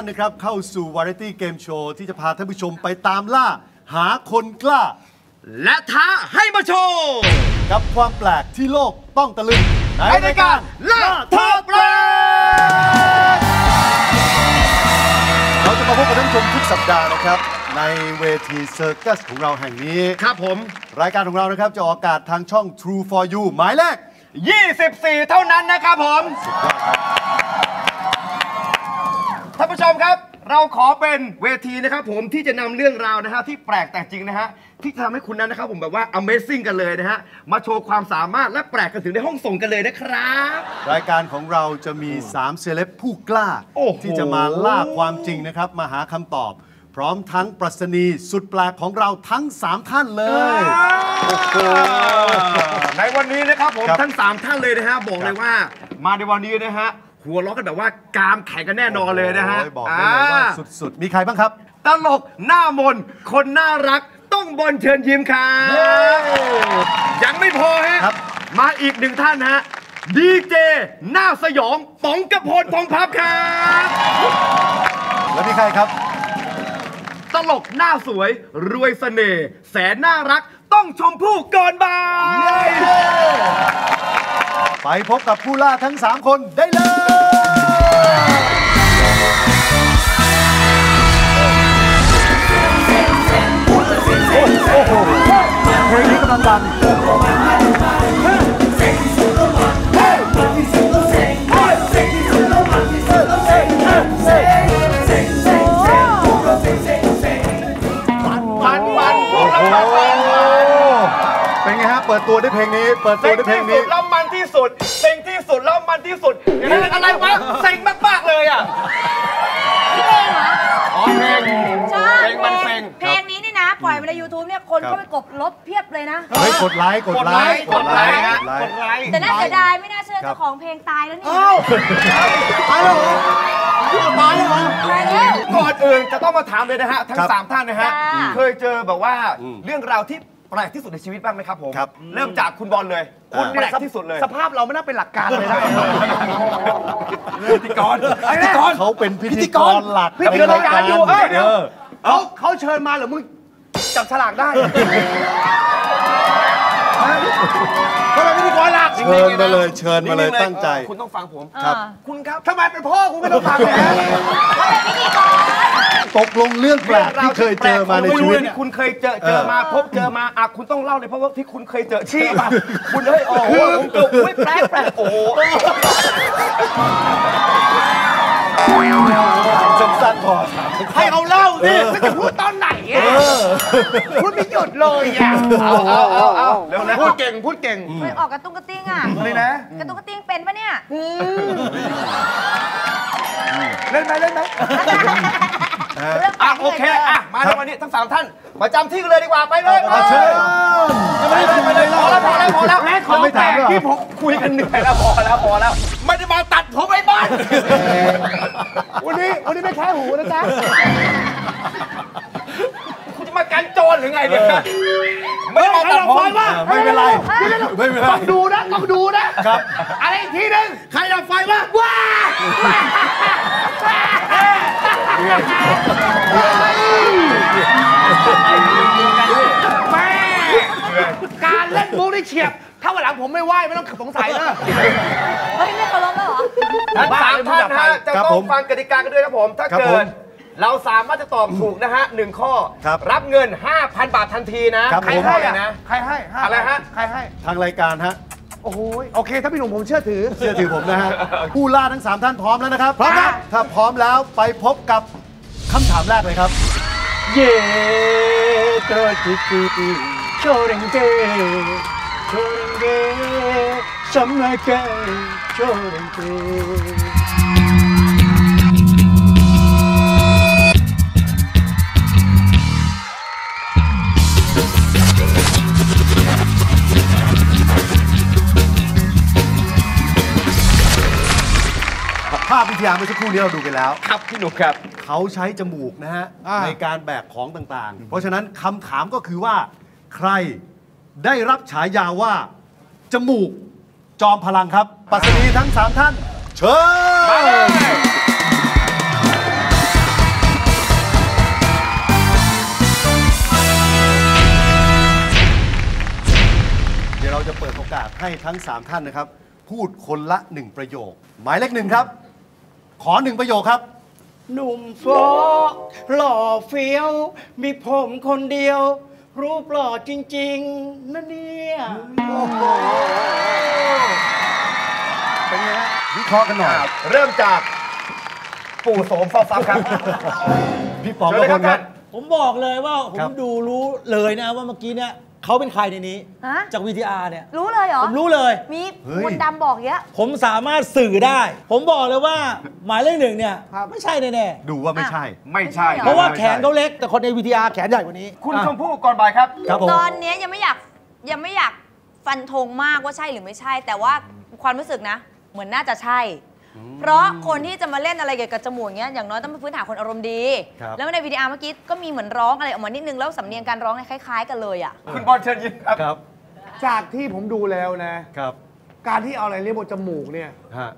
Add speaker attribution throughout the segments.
Speaker 1: ผู้ชมทุกท่านนะครับเข้าสู่วาไรตี้เกมโชว์ที่จะพาท่านผู้ชมไปตามล่า หาคนกล้า
Speaker 2: และท้าให้มาโชว์
Speaker 1: กับความแปลกที่โลกต้องตะลึง
Speaker 2: ในรายการล่าท้าแปลก
Speaker 1: เราจะมาพบกับท่านผู้ชมทุกสัปดาห์นะครับ ในเวที circus ของเราแห่งนี้
Speaker 2: ครับผม
Speaker 1: รายการของเรานะครับ จะออกอากาศทางช่อง True4U หมายเลข
Speaker 2: 24 เท่านั้นนะครับผมท่าน ผู้ชมครับ เราขอเป็นเวทีนะครับผมที่จะนำเรื่องราวนะฮะที่แปลกแต่จริงนะฮะที่จะทำให้คุณนั้นนะครับผมแบบว่า Amazing กันเลยนะฮะมาโชว์ความสามารถและแปลกกันถึงในห้องส่งกันเลยนะครับ
Speaker 1: รายการของเราจะมี 3 เซเลบผู้กล้า
Speaker 2: โอ้โห
Speaker 1: ที่จะมาล่าความจริงนะครับ มาหาคำตอบ พร้อมทั้งปรัชนีสุดแปลกของเราทั้ง 3 ท่านเลย
Speaker 2: ในวันนี้นะครับผม
Speaker 1: ครับ
Speaker 2: ทั้ง 3 ท่านเลยนะฮะบอกเลยว่า มาในวันนี้นะฮะ หัวเราะกันแบบว่ากรามแข็งกันแน่นอนเลยนะฮะ
Speaker 1: โอ้บอกได้เลยว่า
Speaker 2: อ่า
Speaker 1: สุดๆ มีใครบ้างครับ
Speaker 2: ตลกหน้ามน คนน่ารักต้องบอลเชิญยิ้มครับยังไม่พอฮะ
Speaker 1: ครับ
Speaker 2: มาอีกหนึ่งท่านฮะดีเจหน้าสยองป๋องกระพลทองพับครับ
Speaker 1: แล้วมีใครครับ
Speaker 2: ตลกหน้าสวยรวยเสน่ห์แสนน่ารัก ต้องชมพู่ก่อนบ่าย
Speaker 1: ไปพบกับผู้ล่าทั้ง 3 คนได้เลย โอ้โหเพลงนี้กำลังดัง
Speaker 2: เป็
Speaker 1: นไงฮะเปิดตัวด้วยเพลงนี้ เปิด
Speaker 2: เซ็
Speaker 1: ตัว
Speaker 2: ง
Speaker 1: ด้วยเพล
Speaker 2: ที่
Speaker 1: ง
Speaker 2: สุ
Speaker 1: นี้
Speaker 2: ดแล้วมันที่สุดเซ็งที่สุดแล้วมันที่สุดเพลงอะไรวะเซ็งมากๆเลยอะ
Speaker 3: พี่เพลงเหรอ
Speaker 2: อ๋อเพลง
Speaker 3: ใช่
Speaker 2: เพลงมันเซ็ง
Speaker 3: เพลงนี้นี่นะ ปล่อยไปใน YouTube เนี่ยคน
Speaker 1: ครับ
Speaker 3: เข้าไปกดลบเพียบเลยนะ
Speaker 1: เฮ้ยกดไลค์กดไลค์
Speaker 2: กดไลค์ฮะ
Speaker 1: กดไล
Speaker 2: ก
Speaker 1: ค์
Speaker 2: ดไลค์
Speaker 3: แต่น่าเสียดายไม่น่าเชื่อ
Speaker 1: ครับ
Speaker 3: เจ้าของเพลงตายแล้วนี่
Speaker 1: ตายแล้วเหรอตายแล้วเหรอ
Speaker 3: ตายแล้ว
Speaker 2: ก่อนอื่นจะต้องมาถามเลยนะฮะ ทั้ง
Speaker 1: ครับ
Speaker 2: สามท่านนะฮะ
Speaker 3: จ้า
Speaker 2: เคยเจอแบบว่า
Speaker 1: อืม
Speaker 2: เรื่องราวที่ แปลกที่สุดในชีวิตบ้างไหมครับผม
Speaker 1: ครับ
Speaker 2: เริ่มจากคุณบอลเลย คุณ
Speaker 1: อ่า
Speaker 2: แปลกที่สุดเลย
Speaker 4: สภาพเราไม่น่าเป็นหลักการเลยนะ
Speaker 2: พิธีกรพิธีกร
Speaker 1: เขาเป็นพิธีกรหลัก
Speaker 4: พิธีกรรายการอยู่เอ้ยเดี๋ยว
Speaker 1: ออ
Speaker 4: เขาเขาเชิญมาเหรือมึงจับฉลากได้เขาเเชิ
Speaker 1: ญมาเลยเชิญมาเลย
Speaker 2: นิ่งๆ
Speaker 1: ตั้งใจ
Speaker 2: เออคุณต้องฟังผม
Speaker 1: ครับ
Speaker 2: คุณครับ
Speaker 4: ทำไมเป็นพ่อกูไม่ต้องฟังเลยฮะ
Speaker 1: ตกลงเรื่องแปลกที่เคยเจอมาในชีวิต
Speaker 2: ที่คุณเคยเจอเจอมาพบเจอมาอะคุณต้องเล่าเลยเพราะว่าที่คุณเคยเจอชี้มาคุณเฮ้ยโอ้โหผมเกิดอุ้ยแปลกแปลกโอ้โห
Speaker 1: สั้นๆพอ
Speaker 4: ให้เขาเล่าสิแล้วจะพูดตอนไหน อะพูดไม่หยุดเลยอะ
Speaker 2: เอาเอาเอาเอาเร็วนะ
Speaker 4: พูดเก่งพูดเก่ง
Speaker 3: ไปออกกระตุ้งกระติ้งอะ
Speaker 4: เลยนะ
Speaker 3: กระตุ้งกระติ้งเป็นปะเนี่ย
Speaker 4: เล่นไหมเล่นไหม
Speaker 3: เรื่องแปล
Speaker 2: อะ
Speaker 3: ก
Speaker 2: โอเคอะมาในวันนี้ทั้งสามท่านประจำที่กันเลยดีกว่าไปเลย
Speaker 1: เอาเชิญ
Speaker 2: ไปเลยไปเลยพอแล้วพอแล้วพอแล้ว
Speaker 1: เขาไม่ถามด้วยเหรอ
Speaker 2: ที่ผมคุยกันเหนื่อยแล้วพอแล้วพอแล้วไม่ได้มาตัดผมไอ้บ้าน
Speaker 4: วันนี้วันนี้ไม่แค่หูนะจ๊ะ
Speaker 2: คุณจะมากันโจรหรือไงเนี่ยไม่ได้มาตัดผม
Speaker 4: ว่า
Speaker 1: ไม่เป็นไรไม่เป็นไร
Speaker 4: ต้องดูนะต้องดูนะครับอะไรอีกทีหนึงใครดับไฟวะว้าแม่การเล่นมุกได้เฉียบถ้าวันหลังผมไม่ไหวไม่ต้องสงสัยนะ
Speaker 3: เฮ้ยไม่เคารพแล้วเหรอ
Speaker 2: ทั้งสามท่านนะฮะจะ
Speaker 1: ครับ
Speaker 2: ต้อ
Speaker 1: ผ
Speaker 2: ง
Speaker 1: ม
Speaker 2: ฟังกติกากันด้วยนะผม ถ้า
Speaker 1: ครับ
Speaker 2: เกิ
Speaker 1: ผม
Speaker 2: ด เราสามารถจะตอบถูกนะฮะหนึ่งข้อ
Speaker 1: ครับ
Speaker 2: รับเงิน 5,000 บาททันทีนะ ครับใคร
Speaker 1: ผม
Speaker 2: ให้อะนะ
Speaker 4: ใครให้
Speaker 2: อะไรฮะ
Speaker 4: ใครให้
Speaker 1: ทางรายการฮะ
Speaker 4: โอ้โหโอเค ถ้าพี่หนุ่มผมเชื่อถือ
Speaker 1: เชื่อถือผมนะฮะ ผู้ล่าทั้ง 3 ท่านพร้อมแล้วนะครับพร้อมครับ ถ้าพร้อมแล้วไปพบกับคำถามแรกเลยครับ
Speaker 4: เย่ตรจิติโชเรงเกโชเรงเกสัมมาเกโชเรงเก
Speaker 1: ทยาเมื่อสักครู่นี้เราดูกันแล้ว
Speaker 2: ครับพี่หนุ่มครับ
Speaker 1: เขาใช้จมูกนะฮะในการแบกของต่างๆ เพราะฉะนั้นคำถามก็คือว่า ใครได้รับฉายาว่า จมูกจอมพลังครับ ปัสนีทั้ง 3 ท่าน เชิญเดี๋ยวเราจะเปิดโอกาสให้ทั้ง 3 ท่านนะครับ พูดคนละ 1 ประโยค หมายเลขหนึ่งครับ ขอหนึ่งประโยคครับ
Speaker 4: หนุ่มโฟกหล่อเฟี้ยว มีผมคนเดียว รูปหล่อจริง ๆนะเนี่ย
Speaker 1: เป็นไงฮะวิเคราะห์กันหน่อย
Speaker 2: เริ่มจากปู่โสมฟอฟับครับ
Speaker 1: พี่ป๋อง
Speaker 2: เชิญ
Speaker 1: กับ
Speaker 2: เลย
Speaker 1: ค
Speaker 2: ครับ
Speaker 1: นครับ
Speaker 5: ผมบอกเลยว่าผ
Speaker 1: ครั
Speaker 5: ม
Speaker 1: บ
Speaker 5: ดูรู้เลยนะว่าเมื่อกี้เนี่ย เขาเป็นใครในนี้
Speaker 3: ฮะ
Speaker 5: จาก VTR เนี่ย
Speaker 3: รู้เลยเหรอ
Speaker 5: ผมรู้เลย
Speaker 3: มี
Speaker 1: เฮ้ย
Speaker 3: คนดำบอกเยอะ
Speaker 5: ผมสามารถสื่อได้ ผมบอกเลยว่าหมายเลขหนึ่งเนี่ยไม่ใช่แน่
Speaker 1: ดูว่าไม่ใช่
Speaker 2: ไม่ใช่
Speaker 5: ๆ เพราะว่าแขนเขาเล็กแต่คนใน VTR แขนใหญ่กว่านี้
Speaker 2: คุณชมพู่ก่อนบ่ายครับ
Speaker 1: ครับผม
Speaker 3: ตอนเนี้ยยังไม่อยากยังไม่อยากฟันธงมากว่าใช่หรือไม่ใช่ แต่ว่าความรู้สึกนะ เหมือนน่าจะใช่ เพราะคนที่จะมาเล่นอะไรเกี่ยวกับจมูกเงี้ยอย่างน้อยต้องเป็นพื้นฐานคนอารมณ์ดี
Speaker 1: ครับ
Speaker 3: แล้วในวิดีอาร์เมื่อกี้ก็มีเหมือนร้องอะไรออกมานิดนึงแล้วสำเนียงการร้องเนี่ยคล้ายๆ กันเลยอะ
Speaker 2: คุณบอลเชิญยิ้มครับ
Speaker 1: ครับ
Speaker 6: จากที่ผมดูแล้วนะ
Speaker 1: ครับ
Speaker 6: การที่เอาอะไรเรียกบนจมูกเนี่ย
Speaker 1: ฮะ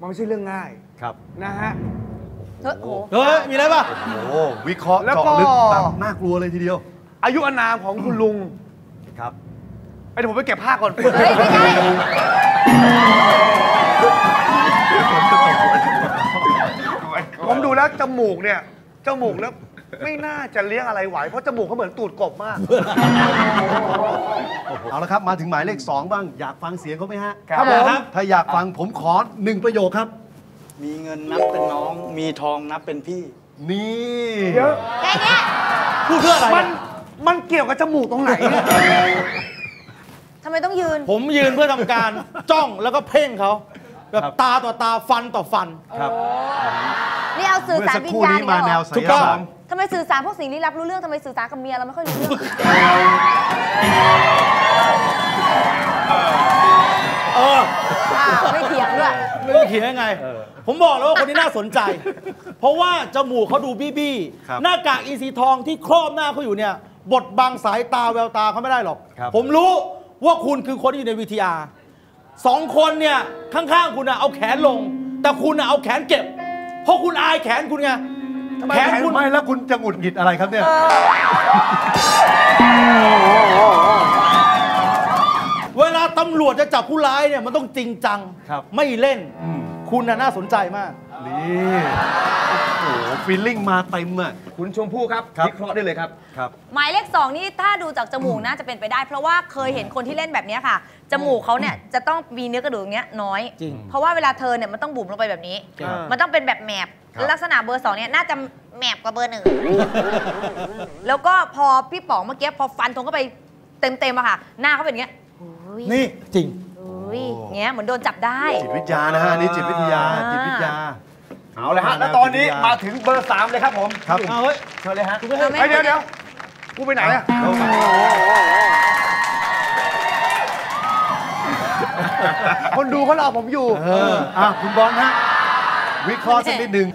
Speaker 6: มันไม่ใช่เรื่องง่าย
Speaker 1: ครับ
Speaker 6: นะฮะ
Speaker 3: เฮ้ยโอ้โห
Speaker 5: เฮ้ยมีอะไรป่ะ
Speaker 1: โอ้วิเคราะห์
Speaker 6: แล้วก็
Speaker 1: เจาะลึกแบบน่ากลัวเลยทีเดียว
Speaker 6: อายุอานามของคุณลุง
Speaker 1: ครับ
Speaker 6: ไอ้เดี๋ยวผมไปเก็บผ้าก่อน
Speaker 3: เฮ้ยไม่ใช่
Speaker 6: ผมดู แล้วจมูกเนี่ยจมูกแล้วไม่น่าจะเลี้ยงอะไรไหว เพราะจมูกเขาเหมือนตูดกบมาก
Speaker 1: เอาละครับ มาถึงหมายเลข 2 บ้าง อยากฟังเสียงเขาไหมฮะ
Speaker 6: ครับผม
Speaker 1: ถ้าอยากฟังผมขอหนึ่งประโยคครับ
Speaker 4: มีเงินนับเป็นน้อง มีทองนับเป็นพี่
Speaker 1: นี่
Speaker 6: เดี๋ยว
Speaker 3: แค่เนี้ย
Speaker 5: พูดเพื่ออะไร
Speaker 6: มัน
Speaker 5: เนี่ย
Speaker 6: มันเกี่ยวกับจมูกตรงไหนเนี่ย
Speaker 3: ทำไมต้องยืน
Speaker 5: ผมยืนเพื่อทำการจ้องแล้วก็เพ่งเขา แบบตาต่อตาฟันต่อฟัน
Speaker 1: ครับ
Speaker 3: นี่เอาสื่อ
Speaker 1: เมื่อ
Speaker 3: สาร
Speaker 1: สัก
Speaker 3: วิ
Speaker 1: ค
Speaker 3: ญ
Speaker 1: รู่
Speaker 3: ญาณ
Speaker 1: นี้
Speaker 3: อีก
Speaker 1: มา
Speaker 3: แล้วเห
Speaker 1: แน
Speaker 3: ร
Speaker 1: ว
Speaker 3: อ
Speaker 1: ไส
Speaker 5: ถู
Speaker 1: ย
Speaker 5: กต้อง
Speaker 1: ศาสตร์
Speaker 3: ทำไมสื่อสารพวกสิ่งลี้ลับรู้เรื่องทำไมสื่อสารกับเมียเราไม่ค่อยรู้เรื่อง
Speaker 5: เออ
Speaker 3: อ่าไม่เถียงด้วย
Speaker 5: ไม่รู้เขียนยังไง ผมบอกแล้วว่าคนนี้น่าสนใจ เพราะว่าจมูกเขาดูบี้บี้
Speaker 1: ครับ
Speaker 5: หน้ากากอีซีทองที่ครอบหน้าเขาอยู่เนี่ยบดบังสายตาแววตาเขาไม่ได้หรอก
Speaker 1: ครับ
Speaker 5: ผมรู้ว่าคุณคือคนที่อยู่ในวีทีอาร์ สองคนเนี่ยข้างๆคุณน่ะเอาแขนลง แต่คุณน่ะเอาแขนเก็บ เพราะคุณอายแขนคุณไง
Speaker 1: แข
Speaker 5: แข
Speaker 1: น
Speaker 5: น
Speaker 1: คุ
Speaker 5: คุณณ
Speaker 1: ไม่แล้วคุณจะหงุดหงิดอะไรครับเนี่ย
Speaker 5: เวลาตำรวจจะจับผู้ร้ายเนี่ยมันต้องจริงจัง
Speaker 1: ครับ
Speaker 5: ไม่เล่น คุณน่ะน่าสนใจมาก
Speaker 1: นี่โอ้โหฟีลลิ่งมาเต็มอะ
Speaker 2: คุณชมพู่ครับ
Speaker 1: ครับ
Speaker 2: วิเคราะห์ได้เลยครับ
Speaker 1: ครับ
Speaker 3: หมายเลขสองนี่ถ้าดูจากจมูกน่าจะเป็นไปได้ เพราะว่าเคยเห็นคนที่เล่นแบบเนี้ยค่ะ จมูกเขาเนี่ยจะต้องมีเนื้อกระดูกอย่างเงี้ยน้อย
Speaker 5: จริง
Speaker 3: เพราะว่าเวลาเธอเนี่ยมันต้องบุ๋มลงไปแบบนี้
Speaker 1: ครับ
Speaker 3: มันต้องเป็นแบบแมบ
Speaker 1: ครับ
Speaker 3: ลักษณะเบอร์สองเนี่ยน่าจะแมบกว่าเบอร์หนึ่ง แล้วก็พอพี่ป๋องเมื่อกี้พอฟันธงเข้าไปเต็มๆอะค่ะ หน้าเขาเป็นอย่างเงี้ยโอ้ย
Speaker 5: นี่จริง
Speaker 3: โอ้ยอย่างเงี้ยเหมือนโดนจับได้
Speaker 1: จิตวิทยานะฮะอันนี่จิตวิทยา
Speaker 3: อ่า
Speaker 1: จิตวิทยา
Speaker 2: เอาเลยฮะ แล้วตอนนี้มาถึงเบอร์ 3 เลยครับผม
Speaker 1: ครับ
Speaker 5: เอาเฮ้ย
Speaker 2: เชิญเลยฮะ
Speaker 5: คุณไม่ให้
Speaker 3: เอาไหม
Speaker 6: ไอ้เดี๋ยวเดี๋ยวกูไปไหนอะ คนดูเขารอผมอยู่
Speaker 1: เอออะคุณบอลฮะวิเคราะห์สักนิดหนึ่ง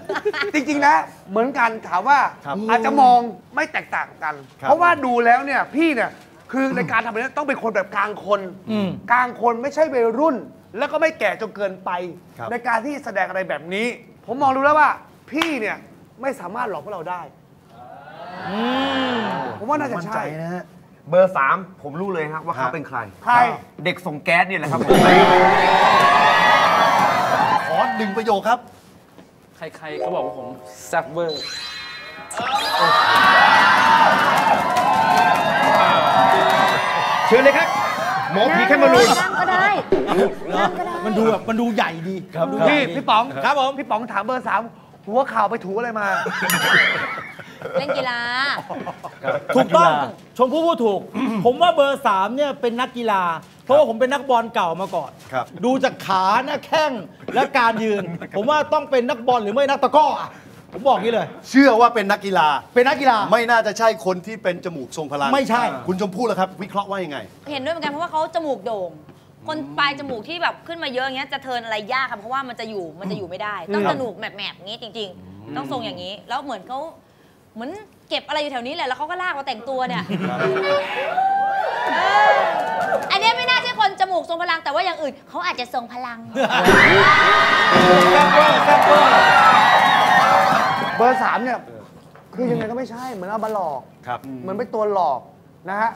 Speaker 6: จริงๆนะ เหมือนกันถามว่า
Speaker 1: ครับ
Speaker 6: อาจจะมองไม่แตกต่างกัน
Speaker 1: ครับ
Speaker 6: เพราะว่าดูแล้วเนี่ยพี่เนี่ยคือในการทำแบบนี้ต้องเป็นคนแบบกลางคน
Speaker 5: อืม
Speaker 6: กลางคนไม่ใช่วัยรุ่น แล้วก็ไม่แก่จนเกินไป
Speaker 1: ครับ
Speaker 6: ในการที่แสดงอะไรแบบนี้ ผมมองดูแล้วว่า พี่เนี่ยไม่สามารถหลอกพวกเราได้ผมว่าน่าจะ
Speaker 1: มั่นใจ
Speaker 6: ใช่
Speaker 1: นะฮะ
Speaker 2: เบอร์ 3 ผมรู้เลยฮะว่าเขา
Speaker 1: ฮะ
Speaker 2: เป็นใคร
Speaker 6: ใคร
Speaker 2: เด็กส่งแก๊สเนี่ยแหละครับผม
Speaker 1: ขอหนึ่งประโยคครับ
Speaker 4: ใครๆก็บอกว่าผมแซ่บเวอร์
Speaker 2: เชิญเลยครับหมอผีแคมรูน
Speaker 3: นั่งก็ได้นั่งก็ได้
Speaker 5: มันดูแบบมันดูใหญ่ดีครับดู
Speaker 6: พี่
Speaker 5: ใหญ่ดี
Speaker 6: พี่ป๋อง
Speaker 5: ครับผม
Speaker 6: พี่ป๋องถามเบอร์สามหัวข่าวไปถูอะไรมา
Speaker 3: เล่นกีฬา
Speaker 5: ถูกต้องชมพู่พูดถูก ผมว่าเบอร์สามเนี่ยเป็นนักกีฬา เพราะว่าผมเป็นนักบอลเก่ามาก่อน
Speaker 1: ครับ
Speaker 5: ดูจากขาหน้าแข้งและการยืน ผมว่าต้องเป็นนักบอลหรือไม่นักตะกร้ออะผมบอกงี้เลย
Speaker 1: เชื่อว่าเป็นนักกีฬา
Speaker 5: เป็นนักกีฬา
Speaker 1: ไม่น่าจะใช่คนที่เป็นจมูกทรงพลัง
Speaker 5: ไม่ใช่
Speaker 1: คุณชมพู่ล่ะครับ วิเคราะห์ว่ายังไง
Speaker 3: เห็นด้วยเหมือนกันเพราะว่าเขาจมูกโด่ง คนปลายจมูกที่แบบขึ้นมาเยอะอย่างเงี้ยจะเทิร์นอะไรยากค่ะเพราะว่ามันจะอยู่มันจะอยู่ไม่ได้ ต้อง
Speaker 1: ครับ
Speaker 3: จมูกแมบๆอย่างงี้จริง ๆ ต้องทรงอย่างนี้ แล้วเหมือนเขา เหมือนเก็บอะไรอยู่แถวนี้แหละแล้วเขาก็ลากมาแต่งตัวเนี่ยเอออันเนี้ยไม่น่าใช่คนจมูกทรงพลังแต่ว่าอย่างอื่นเขาอาจจะทรงพลัง
Speaker 6: เบอร์สามเนี่ย คือยังไงก็ไม่ใช่ เหมือนเอามาหลอก
Speaker 1: ครับ
Speaker 6: เหมือนเป็นตัวหลอกนะฮะ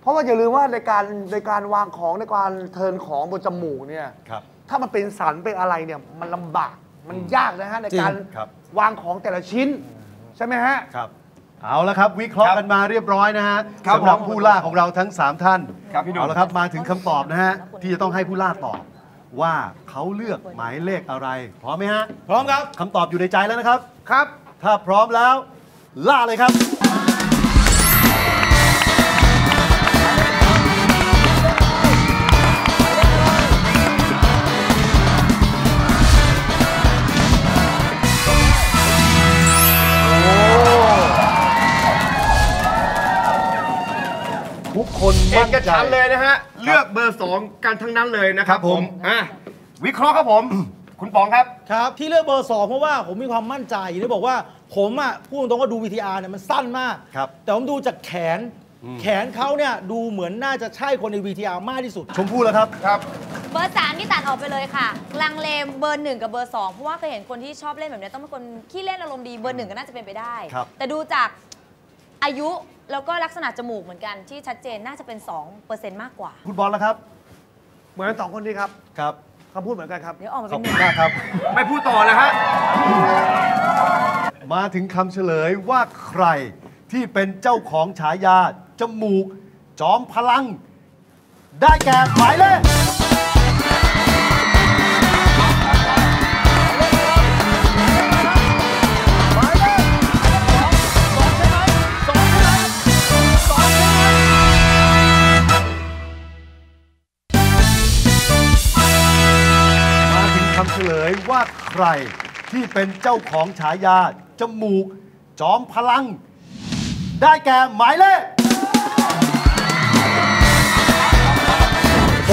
Speaker 6: เพราะว่าอย่าลืมว่าในการในการวางของในการเทิร์นของบนจมูกเนี่ย
Speaker 1: ครับ
Speaker 6: ถ้ามันเป็นสันเป็นอะไรเนี่ยมันลำบากมันยากนะฮะในการ
Speaker 1: จริงครับ
Speaker 6: วางของแต่ละชิ้น ใช่ไหมฮะ
Speaker 1: ครับ เอาละครับ วิเคราะห์กันมาเรียบร้อยนะฮะ
Speaker 2: ครับ
Speaker 1: สำหรับ
Speaker 2: ผม
Speaker 1: ผู้ล่าของเราทั้ง 3 ท่าน
Speaker 2: ครับพี่หนุ่ม
Speaker 1: เอาละครับมาถึงคำตอบนะฮะที่จะต้องให้ผู้ล่าตอบว่าเขาเลือกหมายเลขอะไร พร้อมไหมฮะ
Speaker 5: พร้อมครับ
Speaker 1: คำตอบอยู่ในใจแล้วนะครับ
Speaker 6: ครับ
Speaker 1: ถ้าพร้อมแล้ว ล่าเลยครับ มั่นใจ
Speaker 2: เอกฉันท์เลยนะฮะ เลือกเบอร์2กันทั้งนั้นเลยนะครับ
Speaker 1: ครับผม
Speaker 2: อะวิเคราะห์ครับผม คุณปองครับ
Speaker 5: ครับ ที่เลือกเบอร์สองเพราะว่าผมมีความมั่นใจอย่างที่บอกว่าผมอะพูดตรงๆว่าดู VTR เนี่ยมันสั้นมาก
Speaker 1: ครับ
Speaker 5: แต่ผมดูจากแขน แขนเขาเนี่ยดูเหมือนน่าจะใช่คนใน VTR มากที่สุด
Speaker 1: ชมพู่แล้วครับ
Speaker 2: ครับ
Speaker 3: เบอร์สามที่ตัดออกไปเลยค่ะ ลังเลเบอร์หนึ่งกับเบอร์สองเพราะว่าเคยเห็นคนที่ชอบเล่นแบบนี้ต้องเป็นคนขี้เล่นอารมณ์ดี เบอร์หนึ่งก็น่าจะเป็นไปได้
Speaker 1: ครับ
Speaker 3: แต่ดูจาก อายุแล้วก็ลักษณะจมูกเหมือนกันที่ชัดเจนน่าจะเป็น 2%มากกว่า
Speaker 1: คุณบอลแล้วครับ
Speaker 6: เหมือนสองคนนี้ครับ
Speaker 1: ครับ
Speaker 6: คำพูดเหมือนกันครับ
Speaker 3: เดี๋ยวออกมา
Speaker 1: ขอ
Speaker 3: เป็
Speaker 1: บ
Speaker 3: นห
Speaker 1: คุ
Speaker 3: นึ่
Speaker 1: ณ
Speaker 3: ง
Speaker 1: มากครับ
Speaker 2: ไม่พูดต่อเลยฮะ
Speaker 1: มาถึงคำเฉลยว่าใครที่เป็นเจ้าของฉายา จมูก จอมพลัง ได้แก่หมายเลข ใครที่เป็นเจ้าของฉายาจมูก จอมพลัง ได้แก่หมายเลข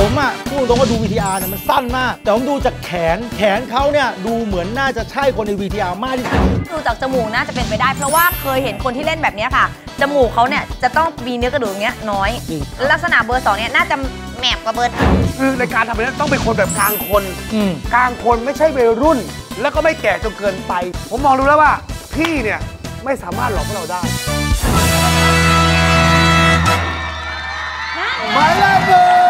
Speaker 5: ผมอะพูดตรงๆว่าดู VTR เนี่ยมันสั้นมาก แต่ผมดูจากแขนแขนเขาเนี่ยดูเหมือนน่าจะใช่คนใน VTR มากที่สุด
Speaker 3: ดูจากจมูกน่าจะเป็นไปได้ เพราะว่าเคยเห็นคนที่เล่นแบบนี้ค่ะ จมูกเขาเนี่ยจะต้องมีเนื้อกระดูกอย่างเงี้ยน้อย
Speaker 5: อืม
Speaker 3: ลักษณะเบอร์สองเนี่ยน่าจะแหมบกว่าเบอร์
Speaker 6: คือในการทำแบบนี้ต้องเป็นคนแบบกลางคน
Speaker 5: อืม
Speaker 6: กลางคนไม่ใช่วัยรุ่น แล้วก็ไม่แก่จนเกินไป ผมมองดูแล้วว่าพี่เนี่ยไม่สามารถหลอกพวกเราได้
Speaker 1: หมายเลขหนึ่ง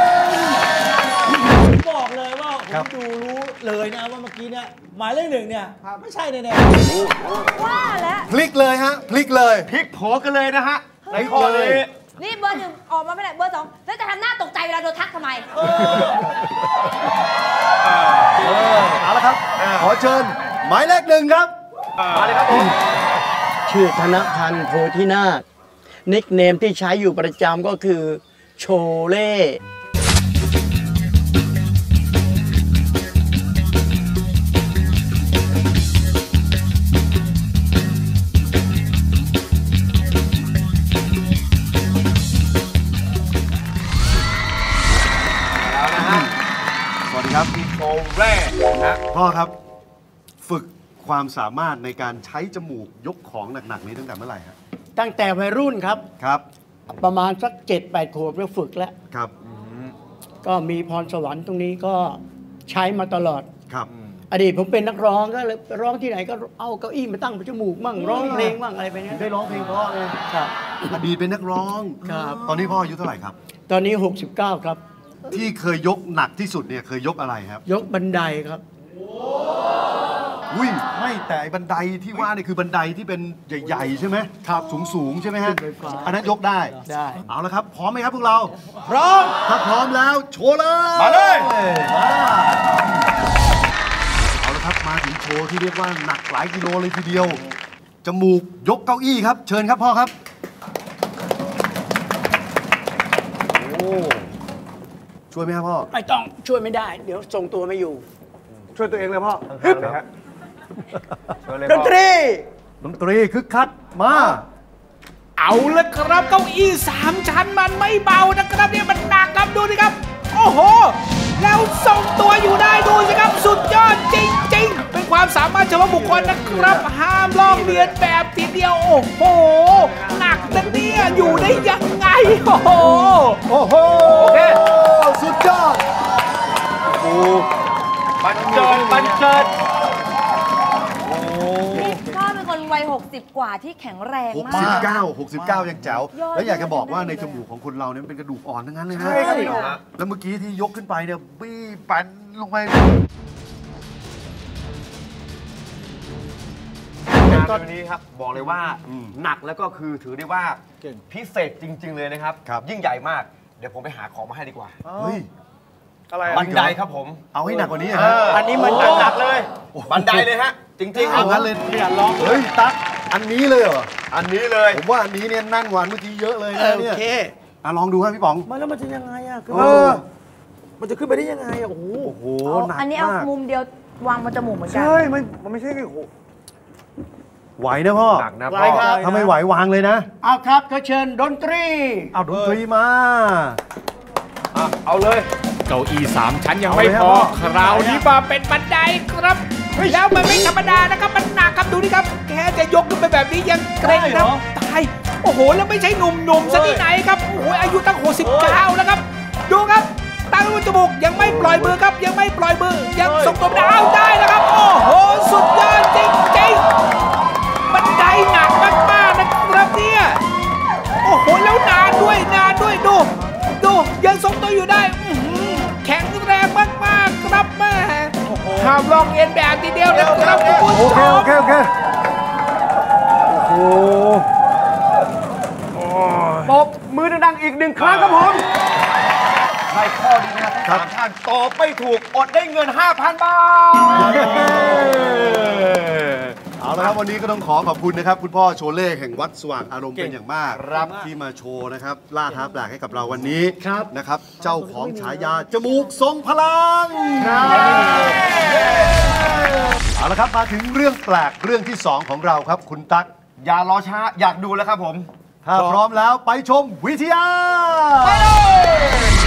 Speaker 5: ผ
Speaker 1: ครั
Speaker 5: ม
Speaker 1: บ
Speaker 5: ดูรู้เลยนะว่าเมื่อกี้เนี่ยหมายเลขหนึ่งเนี่ยไม่ใช่แน่
Speaker 3: ว่าแล้ว
Speaker 1: พลิกเลยฮะ พลิกเลย
Speaker 2: พลิกโผกันเลยนะฮะในข้อนี้
Speaker 3: นี่เบอร์หนึ่งออกมาไม่ได้เบอร์สองแล้วจะทำหน้าตกใจเวลาโดนทักทำไม
Speaker 1: เอาละครับ ขอเชิญ หมายเลขหนึ่งครับ
Speaker 2: มาเลยครับผม
Speaker 4: ชื่อธนพันธ์โพธินาคนิกเนมที่ใช้อยู่ประจำก็คือ โชเล่
Speaker 1: พ่อครับ ฝึกความสามารถในการใช้จมูกยกของหนักๆนี้ตั้งแต่เมื่อไหร่ครับ
Speaker 4: ตั้งแต่วัยรุ่นครับ
Speaker 1: ครับ
Speaker 4: ประมาณสักเจ็ดแปดขวบแล้วฝึกแล้ว
Speaker 1: ครับ
Speaker 4: ก็มีพรสวรรค์ตรงนี้ก็ใช้มาตลอด
Speaker 1: ครับ
Speaker 4: อดีตผมเป็นนักร้องก็เลยไปร้องที่ไหนก็เอาเก้าอี้มาตั้งเป็นจมูกมั่งร้องเพลงมั่งอะไรไปเนี้ย
Speaker 1: ได้ร้องเพลงเพราะไง
Speaker 4: ครับ
Speaker 1: อดีตเป็นนักร้อง
Speaker 4: ครับ
Speaker 1: ตอนนี้พ่ออายุเท่าไหร่ครับ
Speaker 4: ตอนนี้ 69 ครับ
Speaker 1: ที่เคยยกหนักที่สุดเนี่ยเคยยกอะไรครับ
Speaker 4: ยกบันไดครับ
Speaker 1: อุ้ยไม่แต่ไอ้บันไดที่ว่านี่คือบันไดที่เป็นใหญ่ๆใช่ไหมครับสูงสูงๆใช่ไหมฮะ
Speaker 4: ขึ้นไฟฟ้า
Speaker 1: อันนั้นยกได้
Speaker 4: ได้
Speaker 1: เอาละครับพร้อมไหมครับพวกเรา
Speaker 5: พร้อม
Speaker 1: ถ้าพร้อมแล้วโชว์เลย
Speaker 2: มาเลย
Speaker 1: มาเอาละครับมาถึงโชว์ที่เรียกว่าหนักหลายกิโลเลยทีเดียวจมูกยกเก้าอี้ครับ เชิญครับพ่อครับโอ้ช่วยไหมครับพ่อ
Speaker 4: ไม่ต้องช่วยไม่ได้ เดี๋ยวทรงตัวไม่อยู่
Speaker 6: ช่วยตัวเองเลยพ่อ
Speaker 2: เลยฮะเชิญเลย
Speaker 4: ด
Speaker 2: พ่
Speaker 4: น
Speaker 2: อ
Speaker 4: ตรี
Speaker 1: ดนตรีคึกคักมา
Speaker 7: เอาละครับเก้าอี้สามชั้นมันไม่เบานะครับเนี่ยมันหนักครับดูสิครับ โอ้โห แล้วทรงตัวอยู่ได้ดูสิครับสุดยอดจริง ๆ เป็นความสามารถเฉพาะบุคคลนะครับ ห้ามลอกเลียนแบบทีเดียวโอ้โห หนักนะเนี่ยอยู่ได้ยังไงโอ้โห
Speaker 1: โอ้โห สุดยอด
Speaker 2: บันเจิดบันเจิด
Speaker 3: นี่พ่อเป็นคนวัย 60 กว่าที่แข็งแรงมาก
Speaker 1: 69 69 ยังแจ๋ว
Speaker 3: ยอด
Speaker 1: แล้วอยากจะบอกว่า
Speaker 3: เยี่ยม
Speaker 1: ในจมูกของคนเราเนี่ยมันเป็นกระดูกอ่อนทั้งนั้นเลยนะ
Speaker 6: ใช่ครับพี่หนุ่ม
Speaker 1: แล้วเมื่อกี้ที่ยกขึ้นไปเนี่ยบี้ปันลงไป
Speaker 2: งานวันนี้ครับบอกเลยว่าหนักแล้วก็คือถือได้ว่า
Speaker 5: เก่ง
Speaker 2: พิเศษจริง ๆ เลยนะครับ
Speaker 1: ครับ
Speaker 2: ยิ่งใหญ่มาก เดี๋ยวผมไปหาของมาให้ดีกว่า
Speaker 1: เฮ้ย
Speaker 6: อะไร
Speaker 2: บั
Speaker 6: อะ
Speaker 2: นไดครับผม
Speaker 1: เอาให้หนักกว่านี้
Speaker 2: เอ
Speaker 1: ฮะ
Speaker 2: ออันนี้มันหนักๆเลย บันไดเลยฮะ จริงๆครั
Speaker 1: เอา
Speaker 2: บ
Speaker 1: งั้นเลยไม่อยากลองเฮ้ยตั๊กอันนี้เลยเหรอ
Speaker 2: อันนี้เลย
Speaker 1: ผมว่าอันนี้เนี่ยแน่นกว่าเมื่อกี้เยอะเลยนะ
Speaker 5: โอ
Speaker 1: เนี่ย
Speaker 5: เค
Speaker 1: อะลองดูครับพี่ป๋อง
Speaker 5: มาแล้วมันจะยังไงอะคือ
Speaker 1: เออ
Speaker 5: มันจะขึ้นไปได้ยังไงอะโอ้โห
Speaker 1: โอ้โห
Speaker 3: เอา
Speaker 1: หนัก
Speaker 3: อันนี้เอา
Speaker 1: มาก
Speaker 3: มุมเดียววางบนจมูกเหมือนกัน
Speaker 6: ใช่มันมันไม่ใช่แค่โอ้โห
Speaker 1: ไหวนะพ่อ
Speaker 2: หนักนะ
Speaker 5: ไหว
Speaker 2: พ่อ
Speaker 5: ครับ
Speaker 1: ถ้าไม่ไหววางเลยนะ
Speaker 4: เอาครับก็เชิญดนตรี
Speaker 1: เอาดนตรีมา
Speaker 2: อะเอาเลย
Speaker 7: เก้าอี้สามชั้นยัง
Speaker 1: เอา
Speaker 7: ไม่
Speaker 1: เลย
Speaker 7: พอ
Speaker 1: ครับ
Speaker 7: คราวนี้มาเป็นบันไดครับ แล้วมันไม่ธรรมดานะครับมันหนักครับดูนี่ครับ แค่จะยกขึ้นไปแบบนี้ยังเกรงครับตายโอ้โห แล้วไม่ใช่หนุ่มๆซะที่ไหนครับโอ้โหอายุตั้ง69แล้วครับ ดูครับตั้งรูจมูกยังไม่ปล่อยมือครับ ยังไม่ปล่อยมือยังส่งตัวดาวได้แล้วครับ โอ้โห สุดยอดจริงๆบันไดหนักมากๆนะครับเนี่ยโอ้โหแล้วนานด้วยนานด้วยดูดูยังทรงตัวอยู่ได้อื้อหือแข็งแรงมากๆครับแม่ห้ามลองเรียนแบบทีเดียวนะครับคุณผู้
Speaker 1: โอ
Speaker 7: ช
Speaker 1: เคโอ
Speaker 7: ม
Speaker 1: เคโอเคโอ้โห
Speaker 2: ปรบมือดังๆอีกหนึ่งครั้งครับผมใช่ข้อนี้นะครับทั้งสามท่านตอบไม่ถูกอดได้เงิน 5,000 บาท
Speaker 1: เอาละครับวันนี้ก็ต้องขอขอบคุณนะครับ คุณพ่อโชเล่แห่งวัดสว่างอารมณ์เป็นอย่างมาก
Speaker 2: ครับ
Speaker 1: ที่มาโชว์นะครับ ล่าท้าแปลกให้กับเราวันนี้
Speaker 5: ครับ
Speaker 1: นะครับ เจ้าของฉายาจมูกทรงพลังเอาละครับมาถึงเรื่องแปลกเรื่องที่ 2 ของเราครับ คุณตั๊ก
Speaker 2: อย่ารอช้าอยากดูแล้วครับผม
Speaker 1: ถ้าพร้อมแล้วไปชมวิทยาไ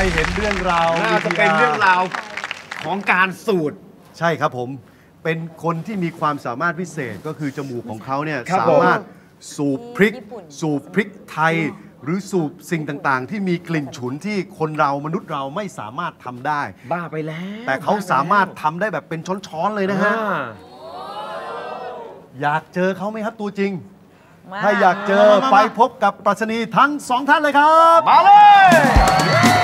Speaker 1: ด้เห็นเรื่องราว
Speaker 2: น่าจะเป็นเรื่องราวของการสูตร
Speaker 1: ใช่ครับผมเป็นคนที่มีความสามารถพิเศษก็คือจมูกของเขาเนี่ย
Speaker 2: ครับ
Speaker 1: สา
Speaker 2: ผม
Speaker 1: มารถสูบพริก
Speaker 3: ญี่ปุ่น
Speaker 1: สูบพริกไทย หรือสูบสิ่งต่างๆ ที่มีกลิ่นฉุนที่คนเรามนุษย์เราไม่สามารถทำได้
Speaker 2: บ้าไปแล้ว
Speaker 1: แต่เขาสามารถทำได้แบบเป็นช้อนๆเลยนะฮะ
Speaker 2: อ่า
Speaker 1: อยากเจอเขาไหมครับตัวจริง
Speaker 3: มา
Speaker 1: ถ้าอยากเจอไปพบกับปรัชนีทั้งสองท่านเลยครับ
Speaker 2: มาเลย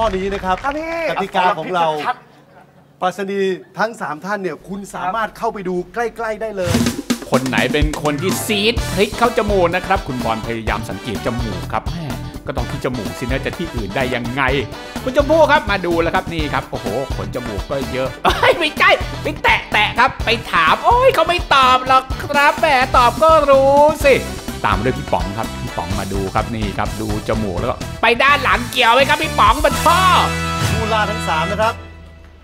Speaker 1: ข้อนี้นะครับ
Speaker 2: ครับพี่
Speaker 1: กติกาของเรา
Speaker 2: ชัด
Speaker 1: ปรัชนีทั้ง 3 ท่านเนี่ยคุณสามารถเข้าไปดูใกล้ ๆ ได้เลย
Speaker 7: คนไหนเป็นคนที่ซีดพริกเข้าจมูกนะครับ คุณบอลพยายามสังเกตจมูกครับแม่ก็ต้องที่จมูกสินะจะที่อื่นได้ยังไง คุณชมพู่ครับมาดูแล้วครับนี่ครับโอ้โหขนจมูกก็เยอะเอ้ยไม่ใช่ไปแตะแตะครับไปถาม โอ้ยเขาไม่ตอบหรอกครับแหมตอบก็รู้สิ ตามด้วยพี่ป๋องครับพี่ ป๋องมาดูครับนี่ครับดูจมูกแล้วก็ไปด้านหลังเกี่ยวไหมครับพี่ป๋องมันพ่อ
Speaker 1: ผู้ล่าทั้ง3นะครับ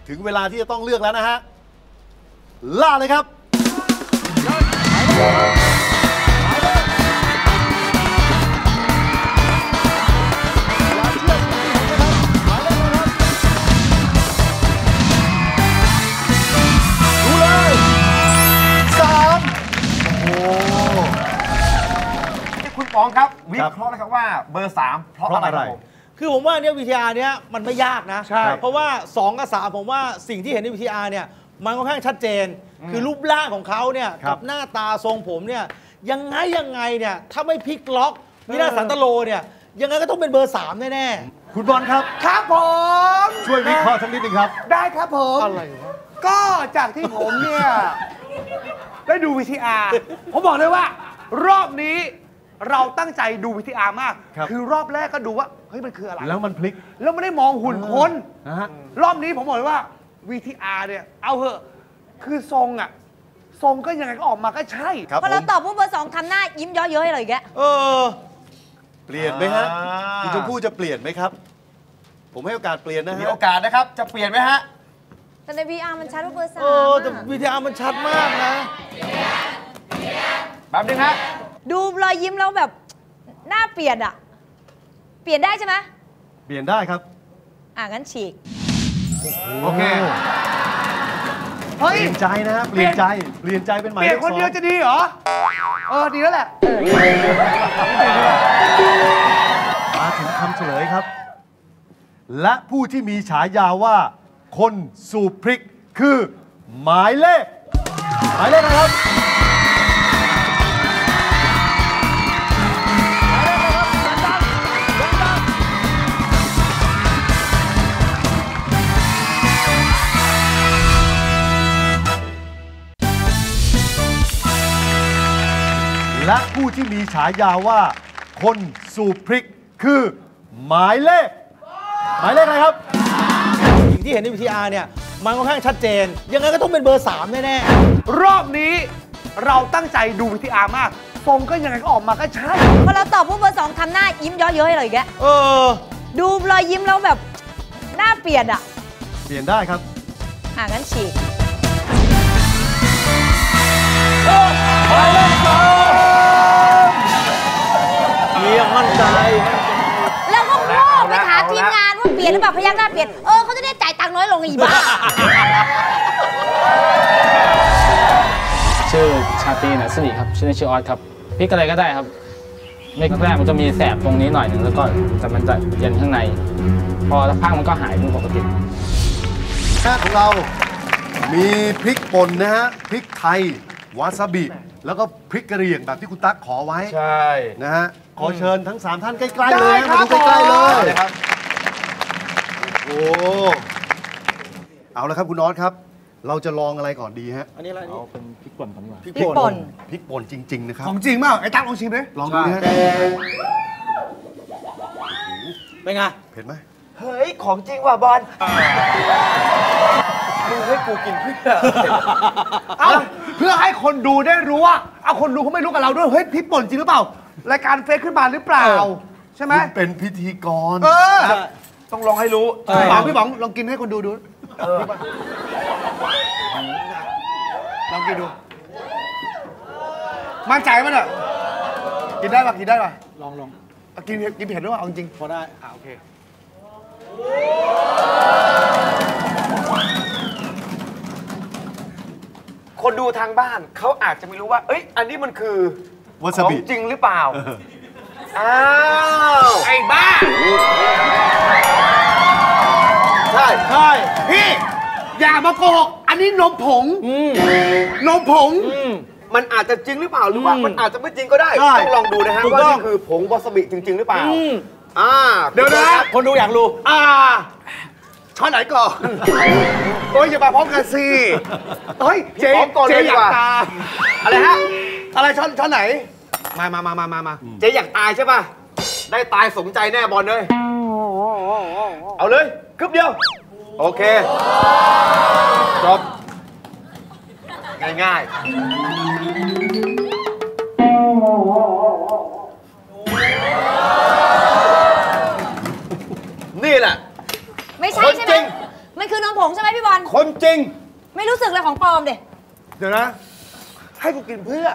Speaker 1: ถึงเวลาที่จะต้องเลือกแล้วนะฮะล่าเลยครับ
Speaker 2: ปองครับวิเคราะห์นะครับว่าเบอร์ 3 เพราะอะไรครับผม
Speaker 5: คือผมว่าเนี่ยวิทยาเนี้ยมันไม่ยากนะ
Speaker 6: ใช่
Speaker 5: เพราะว่า 2 กับ 3 ผมว่าสิ่งที่เห็นในวิทยาเนี่ยมันค่อนข้างชัดเจน คือรูปร่างของเขาเนี่ย
Speaker 1: ครั
Speaker 5: กับหน้าตาทรงผมเนี่ยยังไงยังไงเนี่ยถ้าไม่พลิกล็อกวินาศสันตโลเนี่ยยังไงก็ต้องเป็นเบอร์ 3 แน่
Speaker 1: คุณบอลครับ
Speaker 6: ครับผม
Speaker 1: ช่วยวิเคราะห์สักนิดหนึงครับ
Speaker 6: ได้ครับผม
Speaker 5: อะไรวะ
Speaker 6: ก็จากที่ผมเนี่ยได้ดู VTR ผมบอกเลยว่ารอบนี้ เราตั้งใจดู VTR มาก
Speaker 1: ครับ
Speaker 6: อรอบแรกก็ดูว่าเฮ้ยมันคืออะไร
Speaker 1: แล้วมันพลิก
Speaker 6: แล้วไม่ได้มองหุ่นคน
Speaker 1: นะฮะ
Speaker 6: รอบนี้ผมบอกเลยว่า VTR เนี่ย เอาเหอะคือทรงอะทรงก็ยังไงก็ออกมาก็ใช่
Speaker 1: ครับ
Speaker 3: พอ
Speaker 1: ผ
Speaker 3: เรา
Speaker 1: ม
Speaker 3: ตอบปุ๊บเบอร์สองทำหน้ายิ้มเยาะเย้ยอะไรอย่างเงี้ย
Speaker 5: ๆเออ
Speaker 1: เปลี่ยนไหมฮะ
Speaker 2: อ่า
Speaker 1: คุณชมพู่จะเปลี่ยนไหมครับ ผมให้โอกาสเปลี่ยนนะ
Speaker 2: มี
Speaker 1: ฮะ
Speaker 2: โอกาสนะครับ จะเปลี่ยนไหมฮะ
Speaker 3: แต่ใน VR มันชัดว่าเบอร์สาม
Speaker 5: เออแต่
Speaker 3: อะ
Speaker 5: วิทยามันชัดมากนะ
Speaker 2: แป๊บนึงฮะ
Speaker 3: ดูรอยยิ้มแล้วแบบหน้าเปลี่ยนอะเปลี่ยนได้ใช่ไหม
Speaker 1: เปลี่ยนได้ครับ
Speaker 3: อะงั้นฉีก
Speaker 2: โอเค
Speaker 6: เฮ้ย
Speaker 1: เปลี่ยนใจนะฮะเปลี่ยนใจเปลี่ยนใจเป็นหมาย
Speaker 6: เปลี่
Speaker 1: เลยข
Speaker 6: นคน
Speaker 1: สอง
Speaker 6: เดียวจะดีเหรอ เออ ดีแล้วแหละ
Speaker 1: มาถึงคำเฉลยครับ และผู้ที่มีฉายาว่า คนสูบพริกคือหมายเลข หมายเลขอะไรครับ และผู้ที่มีฉายาว่า คนสูบพริกคือหมายเลข หมายเลขอะไรครับ
Speaker 5: สิ่งที่เห็นใน VTR เนี่ย มันค่อนข้างชัดเจน ยังไงก็ต้องเป็นเบอร์ 3 แน่
Speaker 6: รอบนี้เราตั้งใจดูวิทีอาร์มากทรงก็ยังไงก็ออกมาก็ใช่
Speaker 3: พอเราตอบปุ๊บเบอร์สองทำหน้ายิ้มเย้อเย้ยอะไรอย่างเงี้ย
Speaker 5: ๆเออ
Speaker 3: ดูรอยยิ้มแล้วแบบหน้าเปลี่ยนอะ
Speaker 1: เปลี่ยนได้ครับ
Speaker 3: อะงั้นฉีก
Speaker 5: เลี่
Speaker 3: ยนหรือเปล่าพยักหน้าเปลี่ยนเออเขาจะได้จ่ายตังค์น้อยลงไงอีบ้า
Speaker 8: ชื่อชาตรีนัสรีครับชื่อเล่นชื่อออสครับพริกอะไรก็ได้ครับเม็ดแรกมันจะมีแสบตรงนี้หน่อยหนึ่งแล้วก็แต่มันจะเย็นข้างใน พอสักพักมันก็หายเป็นปกติ
Speaker 1: หน้าของเรา มีพริกป่นนะฮะ พริกไทย วาซาบิ แล้วก็พริกกระเหรี่ยงแบบที่คุณตั๊กขอไว้
Speaker 2: ใช่
Speaker 1: นะฮะ ขอเชิญทั้ง 3 ท่านใกล้ ๆ เลยนะมาดูใกล้ ๆ เลย
Speaker 2: ครับ
Speaker 1: โอ้เอาละครับคุณนอตครับ เราจะลองอะไรก่อนดีฮะ
Speaker 5: อันนี้อะไรนี่
Speaker 8: เอาเป็นพริกป่นก่อนดีกว่า
Speaker 3: พริกป่น
Speaker 1: พริกป่นจริง ๆ นะครับ
Speaker 6: ของจริงเปล่าไอ้ตั๊กลองชิมดิ
Speaker 1: ลองดูนะฮะ
Speaker 5: เป็นไง
Speaker 1: เผ็ดไหม
Speaker 2: เฮ้ย ของจริงว่ะบอลมึงให้กูกินเพื่อ
Speaker 6: เอ้าเพื่อให้คนดูได้รู้ว่าเอาคนดูเขาไม่รู้กับเราด้วย เฮ้ยพริกป่นจริงหรือเปล่ารายการเฟซขึ้นมาหรือเปล่า ใช่ไหม
Speaker 1: คุณเป็นพิธีกร
Speaker 6: เออ
Speaker 2: ต้องลองให้รู้
Speaker 6: พี่ป๋องพี่ป๋องลองกินให้คนดูดูลองกินดู มั่นใจป่ะเนี่ยกินได้ป่ะกินได้ป่ะ
Speaker 5: ลองลอง
Speaker 6: เอากินเผ็ดกินเผ็ดด้วยป่ะเอาจริง
Speaker 5: พอได้
Speaker 6: อ่าโอเค
Speaker 2: คนดูทางบ้านเขาอาจจะไม่รู้ว่า เอ้ย อันนี้มันคือ
Speaker 1: วา
Speaker 2: ข
Speaker 1: ซา
Speaker 2: อง
Speaker 1: บิ
Speaker 2: จริงหรือเปล่า
Speaker 1: เออ
Speaker 2: อ้าว
Speaker 6: ไอ้บ้า
Speaker 2: ใช่
Speaker 5: ใช่
Speaker 6: พี่อย่ามาโกหกอันนี้นมผงนมผง
Speaker 2: มันอาจจะจริงหรือเปล่าหรือว่ามันอาจจะไม่จริงก็ได้
Speaker 1: ใช่
Speaker 2: ต้องลองดูนะฮะ
Speaker 5: ถูก
Speaker 2: ว่า
Speaker 5: ต้อง
Speaker 2: นี่คือผงวาซาบิจริง ๆ หรือเปล่า
Speaker 5: อืม
Speaker 2: อ่า
Speaker 6: เดี๋ยวนะ
Speaker 5: คนดูอยากรู้
Speaker 6: อ่าช้อนไหนก่อนโอ้ยอย่ามาพร้อมกันสิเฮ้ยเจ๊
Speaker 2: พร้อมก่อนเลย
Speaker 6: เจ๊
Speaker 2: ดี
Speaker 6: อยาก
Speaker 2: ว่า
Speaker 6: ตา
Speaker 2: อะไรฮะ
Speaker 6: อะไรช้อนช้อนไหน มามามามามามา
Speaker 2: เจ๊อยากตายใช่ป่ะ ได้ตายสมใจแน่บอลเลย เอาเลยกึบเดียว โอเค จบ ง่ายๆนี่แหละ
Speaker 3: ไม่ใช่ใช่ไห
Speaker 2: คนจ
Speaker 3: ม
Speaker 2: ริง
Speaker 3: มันคือนมผงใช่ไหมพี่บอล
Speaker 2: คนจริง
Speaker 3: ไม่รู้สึกเลยของปลอมเด็
Speaker 6: เดี๋ยวนะ ให้กูกินเพื่อ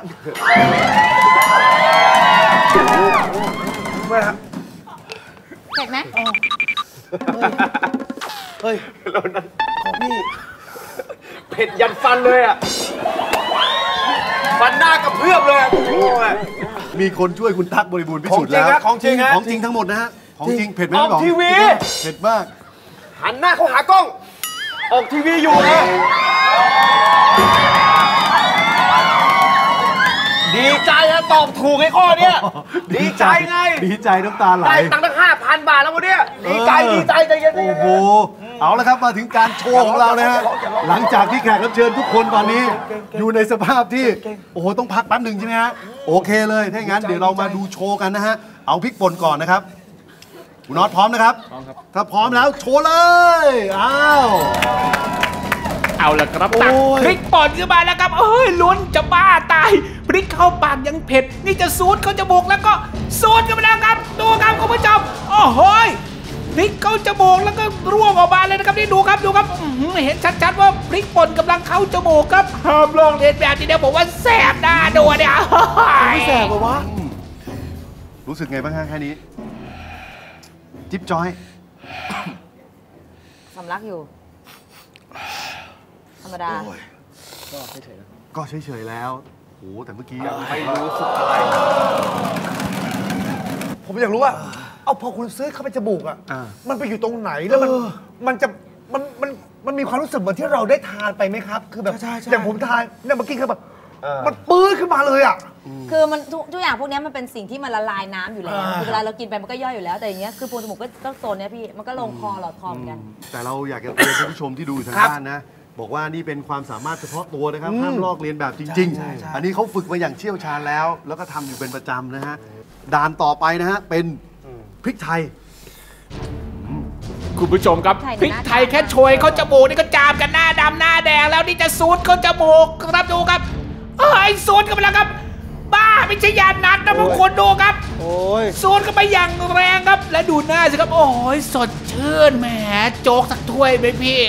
Speaker 6: ไม่ครับ
Speaker 3: เผ็ดไหม
Speaker 5: เฮ้ย
Speaker 2: แล้วนั้นของพี่เผ็ดยันฟันเลยอะ ฟันหน้ากระเพื่อมเลยอะโอ้ย
Speaker 1: มีคนช่วยคุณตั๊กบริบูรณ์พิสูจน์แล้ว
Speaker 2: ของจริงฮะ
Speaker 1: ของจริงทั้งหมดนะฮะ ของจริงเผ็ดไหม
Speaker 2: ออก
Speaker 1: พี่บ
Speaker 2: ทีวี
Speaker 1: เผ็ดมาก
Speaker 2: หันหน้าเข้าหากล้อง ออกทีวีอยู่นะ ใจนะตอบถูกไอ้ข้อเนี้ยดีใจไง
Speaker 1: ดีใจน้ำตาไหล
Speaker 2: ได้ตังค์ตั้งห้าพันบาทแล้ววันเนี้ยดีใจ
Speaker 1: เออ
Speaker 2: ดีใจใจเย็นใจ
Speaker 1: โอ้
Speaker 2: เย็น
Speaker 1: โหเอาละครับมาถึงการโชว์ของเรานะฮะหลังจากที่แขกรับเชิญทุกคนตอนนี้อยู่ในสภาพที่โอ้โหต้องพักแป๊บหนึ่งใช่ไหมฮะโอเคเลยถ้าอย่างนั้นเดี๋ยวเรามาดูโชว์กันนะฮะเอาพริกป่นก่อนนะครับคุณน็อตพร้อมนะครับ
Speaker 8: พร้อมครับ
Speaker 1: ถ้าพร้อมแล้วโชว์เลยอ้าว
Speaker 7: เอาละครับ
Speaker 1: โอ้
Speaker 7: ตัก
Speaker 1: ย
Speaker 7: พริกป่นขึ้นมาแล้วครับ เอ้ยลุ้นจะบ้าตายพริกเข้าปากยังเผ็ด นี่จะซูดเข้าจมูกแล้วก็ซูดกันไปแล้วครับดูครับคุณผู้ชมโอ้โหยพริกเข้าจมูกแล้วก็ร่วงออกมาเลยนะครับนี่ดูครับดูครับอื้อหือเห็นชัดๆว่าพริกป่นกำลังเข้าจมูกครับห้ามลองเลียนแบบนี้เดียวผมว่าแสบหน้าดูเนี่ย
Speaker 5: ไม่แสบเหรอวะ
Speaker 1: รู้สึกไงบ้างฮะแค่นี้ จิ๊บจอย
Speaker 3: สำลักอยู่สรมดา
Speaker 1: ก็เฉยๆแล้วโอ้แต่เมื่อกี้
Speaker 2: ไม่รู้สึกอะไร
Speaker 6: ผมอยากรู้ว่า เอาพอคุณซื้อเข้าไปจมูกอะ
Speaker 1: อ่า
Speaker 6: มันไปอยู่ตรงไหนแล้วมันมันจะมันมันมันมีความรู้สึกเหมือนที่เราได้ทานไปไหมครับ คือแบบอย่างผมทานเนี่ยเมื่อกี้คือแบบมันปื้ดขึ้นมาเลยอะ
Speaker 3: คือมันทุกทุกอย่างพวกเนี้ยมันเป็นสิ่งที่มันละลายน้ำอยู่แล้วคือเวลาเรากินไปมันก็ย่อยอยู่แล้วแต่อย่างเงี้ยคือโพรงจมูกก็ก็โซนเนี้ยพี่มันก็ลงคอหลอดคอเหมือนกัน
Speaker 1: แต่เราอยากจะเตือนท่านผู้ชมที่ดูอยู่ทาง
Speaker 6: ครับ
Speaker 1: บ้านนะ บอกว่านี่เป็นความสามารถเฉพาะตัวนะครับห้ามลอกเลียนแบบจริง ๆ อันนี้เขาฝึกมาอย่างเชี่ยวชาญแล้ว แล้วก็ทำอยู่เป็นประจำนะฮะด่านต่อไปนะฮะเป็นพริกไทย
Speaker 7: คุณผู้ชมครับ
Speaker 3: ไทย
Speaker 7: พริกไทยแค่โชยเขาจมูกนี่ก็จามกันหน้าดำหน้าแดงแล้วนี่จะซูดเขาจมูกครับดูครับเอ้ยซูดกันไปแล้วครับ บ้าไม่ใช่ยานัดนะพวกคุณดูครับ
Speaker 5: โอ้ย
Speaker 7: ซูดกันไปอย่างแรงครับ และดูหน้าสิครับ โอ้ยสดชื่นแหมโจ๊กสักถ้วยไหมพี่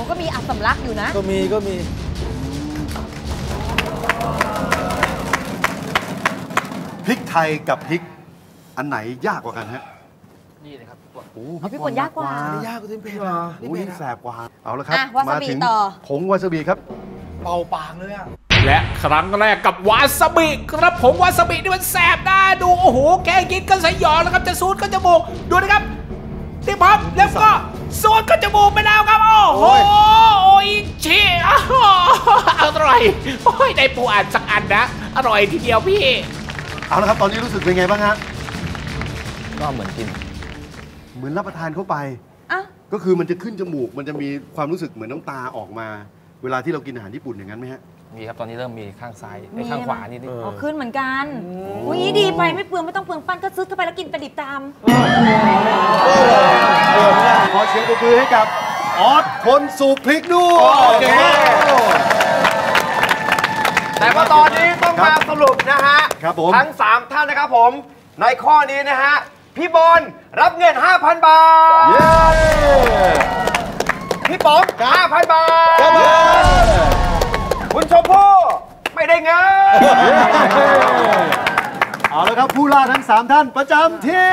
Speaker 7: เอ้ย
Speaker 3: เขาก็มีอับสำลักอยู่นะ
Speaker 5: ก็มีก็มี
Speaker 1: พริกไทยกับพริก อันไหนยากกว่ากันฮะ
Speaker 8: นี่เลยครับ
Speaker 1: โอ้
Speaker 3: พริกป่นยากกว่า
Speaker 5: ยากกว่าที่เป็น
Speaker 1: โอ้ยแสบกว่า เอาละครับ
Speaker 3: อะวาซาบิ
Speaker 1: มาถึง
Speaker 3: ต่อ
Speaker 1: ผงวาซาบิครับ
Speaker 6: เป่าปากเลยอะ
Speaker 7: และครั้งแรกกับวาซาบิครับผมวาซาบินี่มันแสบหน้าดู โอ้โหแค่กินก็สยองแล้วครับ จะซูดก็จมูกดูนะครับ ที่พับแล้วก็ซูดก็จมูกไปแล้วครับ โอ้โหโอ้ยชีอ้าวอร่อยโอ้ยได้ปูอัดสักอันนะ อร่อยทีเดียวพี่
Speaker 1: เอาละครับตอนนี้รู้สึกเป็นไงบ้างฮะ
Speaker 8: ก็เหมือนกิน
Speaker 1: เหมือนรับประทานเข้าไป
Speaker 3: อะ
Speaker 1: ก็คือมันจะขึ้นจมูกมันจะมีความรู้สึกเหมือนน้ำตาออกมา เวลาที่เรากินอาหารญี่ปุ่นอย่างนั้นไหมฮะ
Speaker 8: มีครับตอนนี้เริ่มมีข้างซ้าย
Speaker 3: มี
Speaker 8: ไอ้ข้างขวานิดนิด
Speaker 3: อ๋อขึ้นเหมือนกันอุ้ยงี้ดีไปไม่เปลืองไม่ต้องเปลืองปั้นก็ซื้อเข้าไปแล้วกินไปดิบตาม
Speaker 1: ขอเสียงปรบมือให้กับออสคนสูบพริกด้วย
Speaker 2: โอเคแต่ว่าตอนนี้ต้องมาสรุปนะฮะ
Speaker 1: ครับผม
Speaker 2: ทั้ง 3 ท่านนะครับผม ในข้อนี้นะฮะ พี่บอลรับเงิน 5,000 บาท
Speaker 1: เย้
Speaker 2: พี่ป๋อง5,000 บาท คุณชมพู่ไม่ได้เงิน
Speaker 1: เอาละครับผู้ล่าทั้ง 3 ท่านประจำที่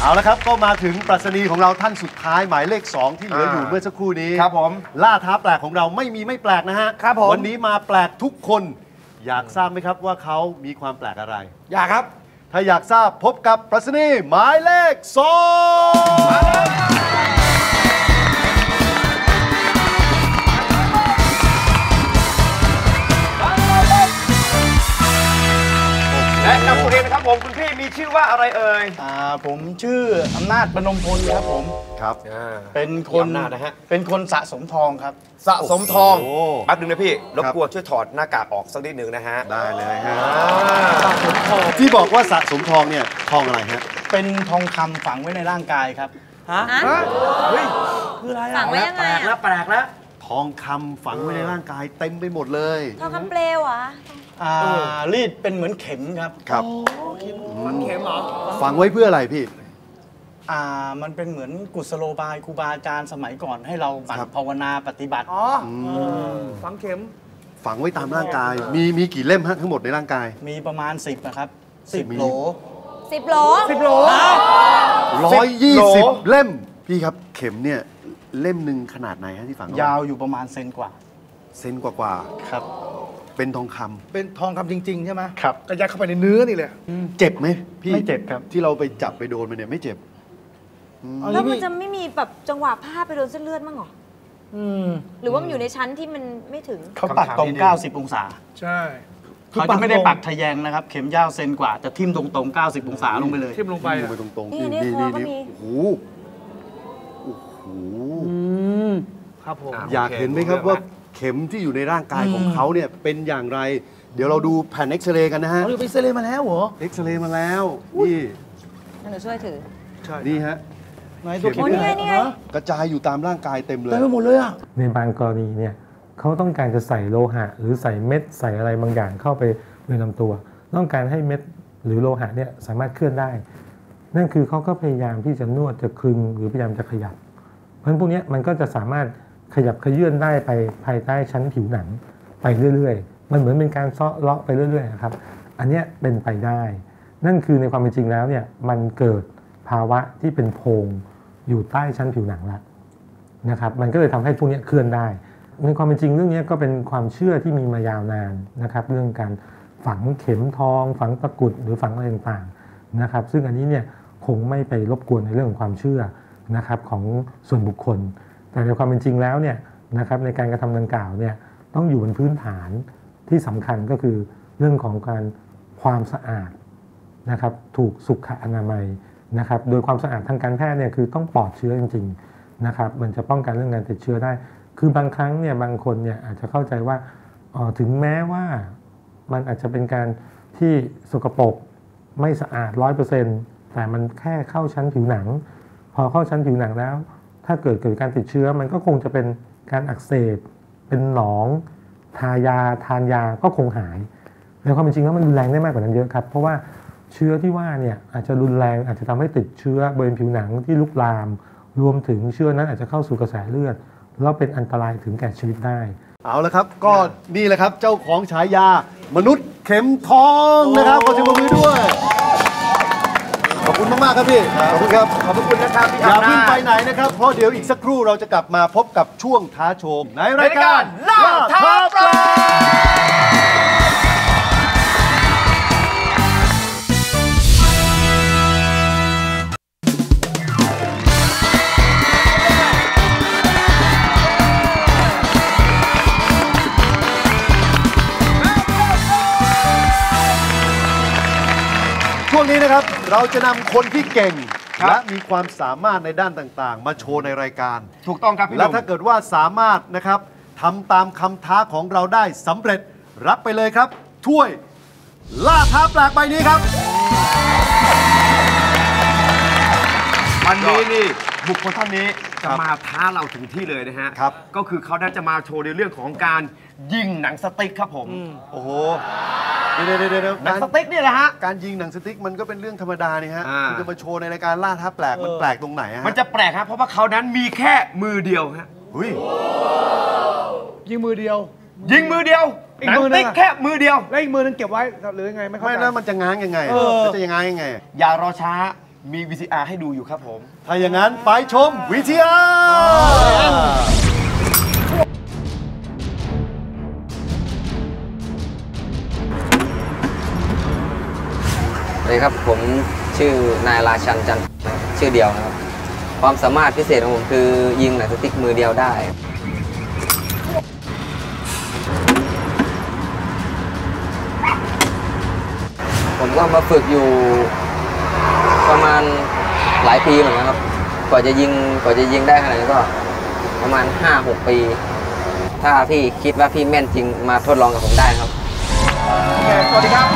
Speaker 1: เอาละครับก็มาถึงปรัชนีของเราท่านสุดท้ายหมายเลข 2 ที่เหลืออยู่
Speaker 2: อ่า
Speaker 1: เมื่อสักครู่นี้
Speaker 2: ครับผม
Speaker 1: ล่าท้าแปลกของเราไม่มีไม่แปลกนะฮะ
Speaker 6: ครับผม
Speaker 1: วันนี้มาแปลกทุกคน อยากทราบไหมครับว่าเขามีความแปลกอะไร
Speaker 6: อยากครับ
Speaker 1: ถ้าอยากทราบพบกับปรัชนีหมายเลขสอง
Speaker 2: และนำตัวเองนะครับผมคุณพี่มี ชื่อว่าอะไรเอ่ย
Speaker 4: อ่าผมชื่ออำนาจปนมพลครับผม
Speaker 1: ครับ
Speaker 4: เป็นคน
Speaker 2: อำนาจนะฮะ
Speaker 4: เป็นคนสะสมทองครับ
Speaker 2: สะสมทอง
Speaker 1: โอ้
Speaker 2: แป๊บนึงนะพี่รบ
Speaker 1: ครับ
Speaker 2: กวนช่วยถอดหน้ากากออกสักนิดนึงนะฮะ
Speaker 1: ได้เลยฮะที่บอกว่าสะสมทองเนี่ยทองอะไรฮะ
Speaker 4: เป็นทองคำฝังไว้ในร่างกายครับ
Speaker 3: ฮะ
Speaker 6: คืออะไร
Speaker 3: สั่
Speaker 6: อะ
Speaker 3: งไว้ยังไงอะ
Speaker 2: แปลกแล้ว
Speaker 1: ทองคำฝังไว้ในร่างกายเต็มไปหมดเลย
Speaker 3: ทองคำเปลวเหรอะ
Speaker 4: อ่ารีดเป็นเหมือนเข็มครับ
Speaker 1: ครับ
Speaker 6: มันเข็มเหรอ
Speaker 1: ฝังไว้เพื่ออะไรพี่
Speaker 4: อ่ามันเป็นเหมือนกุศโลบายครูบาอาจารย์สมัยก่อนให้เราหมั่น
Speaker 1: ครับ
Speaker 4: ภาวนาปฏิบัติ
Speaker 6: อ๋ออฝังเข็ม
Speaker 1: ฝังไว้ตามร่างกาย มีมีกี่เล่มฮะทั้งหมดในร่างกาย
Speaker 4: มีประมาณ 10นะครับ
Speaker 1: มี
Speaker 4: 10 โหล
Speaker 3: สิบโหล
Speaker 6: สิบโหล
Speaker 1: ร้อยยี่
Speaker 2: โห
Speaker 1: สิบ
Speaker 2: ล
Speaker 1: เล่มพี่ครับเข็มเนี่ย เล่มหนึ่งขนาดไหนฮะที่ฝังเอไยา
Speaker 4: วอยู่ประมาณเซนกว่า
Speaker 1: เซนกว่า
Speaker 4: ครับ
Speaker 1: ๆเป็นทองคำ
Speaker 5: เป็นทองคำจริง ๆ ใช่ไหม
Speaker 4: ครับ
Speaker 6: กระยัดเข้าไปในเนื้อนี่เลย
Speaker 1: เจ็บไหมพี่
Speaker 4: ไม่เจ็บครับ
Speaker 1: ที่เราไปจับไปโดนมันเนี่ยไม่เจ็บ
Speaker 3: แล้วมันจะไม่มีแบบจังหวะผ้าไปโดนเส้นเลือดมั้งเหรอ
Speaker 5: อืม
Speaker 3: หรือว่ามันอยู่ในชั้นที่มันไม่ถึง
Speaker 4: เขาปักตรง 90 องศา
Speaker 6: ใช่
Speaker 4: เขาจะไม่ได้ปักทะแยงนะครับ เข็มยาวเซนกว่าจะทิ่มตรงๆ 90 องศาลงไปเลย
Speaker 6: ทิ่มลงไป
Speaker 1: ลง
Speaker 6: อะ
Speaker 1: ไปตรงๆ
Speaker 3: นี่นี่คอก็มี
Speaker 1: โอ้โหโอ้โห
Speaker 5: อืม
Speaker 6: ครับผม
Speaker 1: อยากเห็นไหมครับว่าเข็มที่อยู่ในร่างกายของเขาเนี่ยเป็นอย่างไร เดี๋ยวเราดูแผ่นเอ็กซเรย์กันนะฮะ
Speaker 5: เอาไปเซเลมาแล้วเหรอ
Speaker 1: เอ็กซเรย์มาแล้ว นี่
Speaker 3: หนูช่วยถือ
Speaker 1: นี่ฮะ
Speaker 5: ไหนตัว
Speaker 1: เข็
Speaker 5: เข็
Speaker 1: ม
Speaker 5: ม
Speaker 3: โอ้นี่ไงนี่ไง
Speaker 1: กระจายอยู่ตามร่างกายเต็มเลย
Speaker 5: เต็มไปหมดเลยอะ
Speaker 9: ในบางกรณีเนี่ยเขาต้องการจะใส่โลหะ หรือใส่เม็ดใส่อะไรบางอย่างเข้าไปในลำตัว ต้องการให้เม็ดหรือโลหะเนี่ยสามารถเคลื่อนได้ นั่นคือเขาก็พยายามที่จะนวดจะคลึงหรือพยายามจะขยับ เพราะฉะนั้นพวกนี้มันก็จะสามารถขยับขยื่นได้ไปภายใต้ชั้นผิวหนังไปเรื่อยๆ มันเหมือนเป็นการเซาะเลาะไปเรื่อยๆนะครับ อันนี้เป็นไปได้ นั่นคือในความเป็นจริงแล้วเนี่ยมันเกิดภาวะที่เป็นโพรงอยู่ใต้ชั้นผิวหนังแล้วนะครับ มันก็เลยทำให้พวกนี้เคลื่อนได้ ในความเป็นจริงเรื่องนี้ก็เป็นความเชื่อที่มีมายาวนานนะครับ เรื่องการฝังเข็มทอง ฝังตะกุดหรือฝังอะไรต่างๆนะครับ ซึ่งอันนี้เนี่ยคงไม่ไปรบกวนในเรื่องของความเชื่อ นะครับของส่วนบุคคล แต่ในความเป็นจริงแล้วเนี่ยนะครับในการกระทำดังกล่าวเนี่ยต้องอยู่บนพื้นฐานที่สำคัญก็คือเรื่องของการความสะอาดนะครับถูกสุขอนามัยนะครับโดยความสะอาดทางการแพทย์เนี่ยคือต้องปลอดเชื้อจริงๆนะครับมันจะป้องกันเรื่องการติดเชื้อได้ คือบางครั้งเนี่ยบางคนเนี่ยอาจจะเข้าใจว่าออถึงแม้ว่ามันอาจจะเป็นการที่สกปรกไม่สะอาดร้อยเปอร์เซ็นต์แต่มันแค่เข้าชั้นผิวหนัง อเข้าชั้นผิวหนังแล้ว ถ้าเกิดเกิดการติดเชื้อมันก็คงจะเป็นการอักเสบ เป็นหนอง ทายาทานยาก็คงหายในความเป็นจริงแล้วมันรุนแรงได้มากกว่านั้นเยอะครับ เพราะว่าเชื้อที่ว่าเนี่ยอาจจะรุนแรงอาจจะทำให้ติดเชื้อบริเวณผิวหนังที่ลุกลาม รวมถึงเชื้อนั้นอาจจะเข้าสู่กระแสเลือดแล้วเป็นอันตรายถึงแก่ชีวิตได้
Speaker 1: เอาละครับ ก็นี่แหละครับเจ้าของฉายา มนุษย์เข็มทองนะครับขอเสียงปรบมือด้วย คุณมาก ๆ ครับพี่ ขอบคุณครับ
Speaker 2: ขอบพระคุณนะครับพี่
Speaker 1: อย่า
Speaker 2: อำ
Speaker 1: เพิ่ง
Speaker 2: นา
Speaker 1: ไป
Speaker 2: จ
Speaker 1: ไหนนะครับ เพราะเดี๋ยวอีกสักครู่เราจะกลับมาพบกับช่วงท้าโชมในรายการ
Speaker 2: ล่าท้าปลา
Speaker 1: นี้นะครับ เราจะนำคนที่เก่ง
Speaker 2: ครับ
Speaker 1: และมีความสามารถในด้านต่างๆ มาโชว์ในรายการ
Speaker 2: ถูกต้องครับพี่ห
Speaker 1: และ
Speaker 2: นุ่ม
Speaker 1: ถ้าเกิดว่าสามารถนะครับทำตามคำท้าของเราได้สำเร็จรับไปเลยครับ ถ้วย ล่าท้าแปลกใบนี้ครับ
Speaker 2: วันนี้นี่บุคคลท่านนี้จะ
Speaker 1: ครับ
Speaker 2: มาท้าเราถึงที่เลยนะฮะ
Speaker 1: ครับ
Speaker 2: ก็คือเขาน่าจะมาโชว์ในเรื่องของการ ยิงหนังสติ๊กครับผม
Speaker 1: โอ้โห เดี๋ยวเดี๋ยวเดี๋ยวเดี๋ยว
Speaker 2: หนัง
Speaker 1: การ
Speaker 2: สติ๊กเนี่ยแหละฮะ
Speaker 1: การยิงหนังสติ๊กมันก็เป็นเรื่องธรรมดานี่ฮะ
Speaker 2: อ่า
Speaker 1: คุณจะมาโชว์ในรายการล่าท้าแปลกมันแปลกตรงไหนฮะ
Speaker 2: มันจะแปลกครับเพราะว่าเขานั้นมีแค่มือเดียวฮะ
Speaker 1: อุ้ย
Speaker 6: ยิงมือเดียว
Speaker 2: ยิงมือเดียว
Speaker 6: อี
Speaker 2: ห
Speaker 6: ก
Speaker 2: นัง
Speaker 6: มือ
Speaker 2: ส
Speaker 6: นึง
Speaker 2: ติ๊ก
Speaker 6: อะ
Speaker 2: แค่มือเดียว
Speaker 6: แล้วอีกมือนึงเก็บไว้หรือยังไงไม่เข้า
Speaker 1: ไม่
Speaker 6: ใจ
Speaker 1: แล้วมันจะง้างยังไง
Speaker 6: เออ
Speaker 1: แล้วจะยังง้างยังไง
Speaker 2: อย่ารอช้ามี VCR ให้ดูอยู่ครับผม
Speaker 1: ถ้าอย่างนั้นไปชมวิทยา
Speaker 10: สวัสดีครับผมชื่อนายราชันจันทร์ชื่อเดียวนะครับ ความสามารถพิเศษของผมคือยิงหนังสติ๊กมือเดียวได้ ผมก็มาฝึกอยู่ประมาณหลายปีเหมือนกันครับกว่าจะยิงกว่าจะยิงได้ขนาดนี้ก็ ประมาณ 5-6 ปี ถ้าพี่คิดว่าพี่แม่นจริงมาทดลองกับผมได้ครับ
Speaker 2: สวัสดีครับ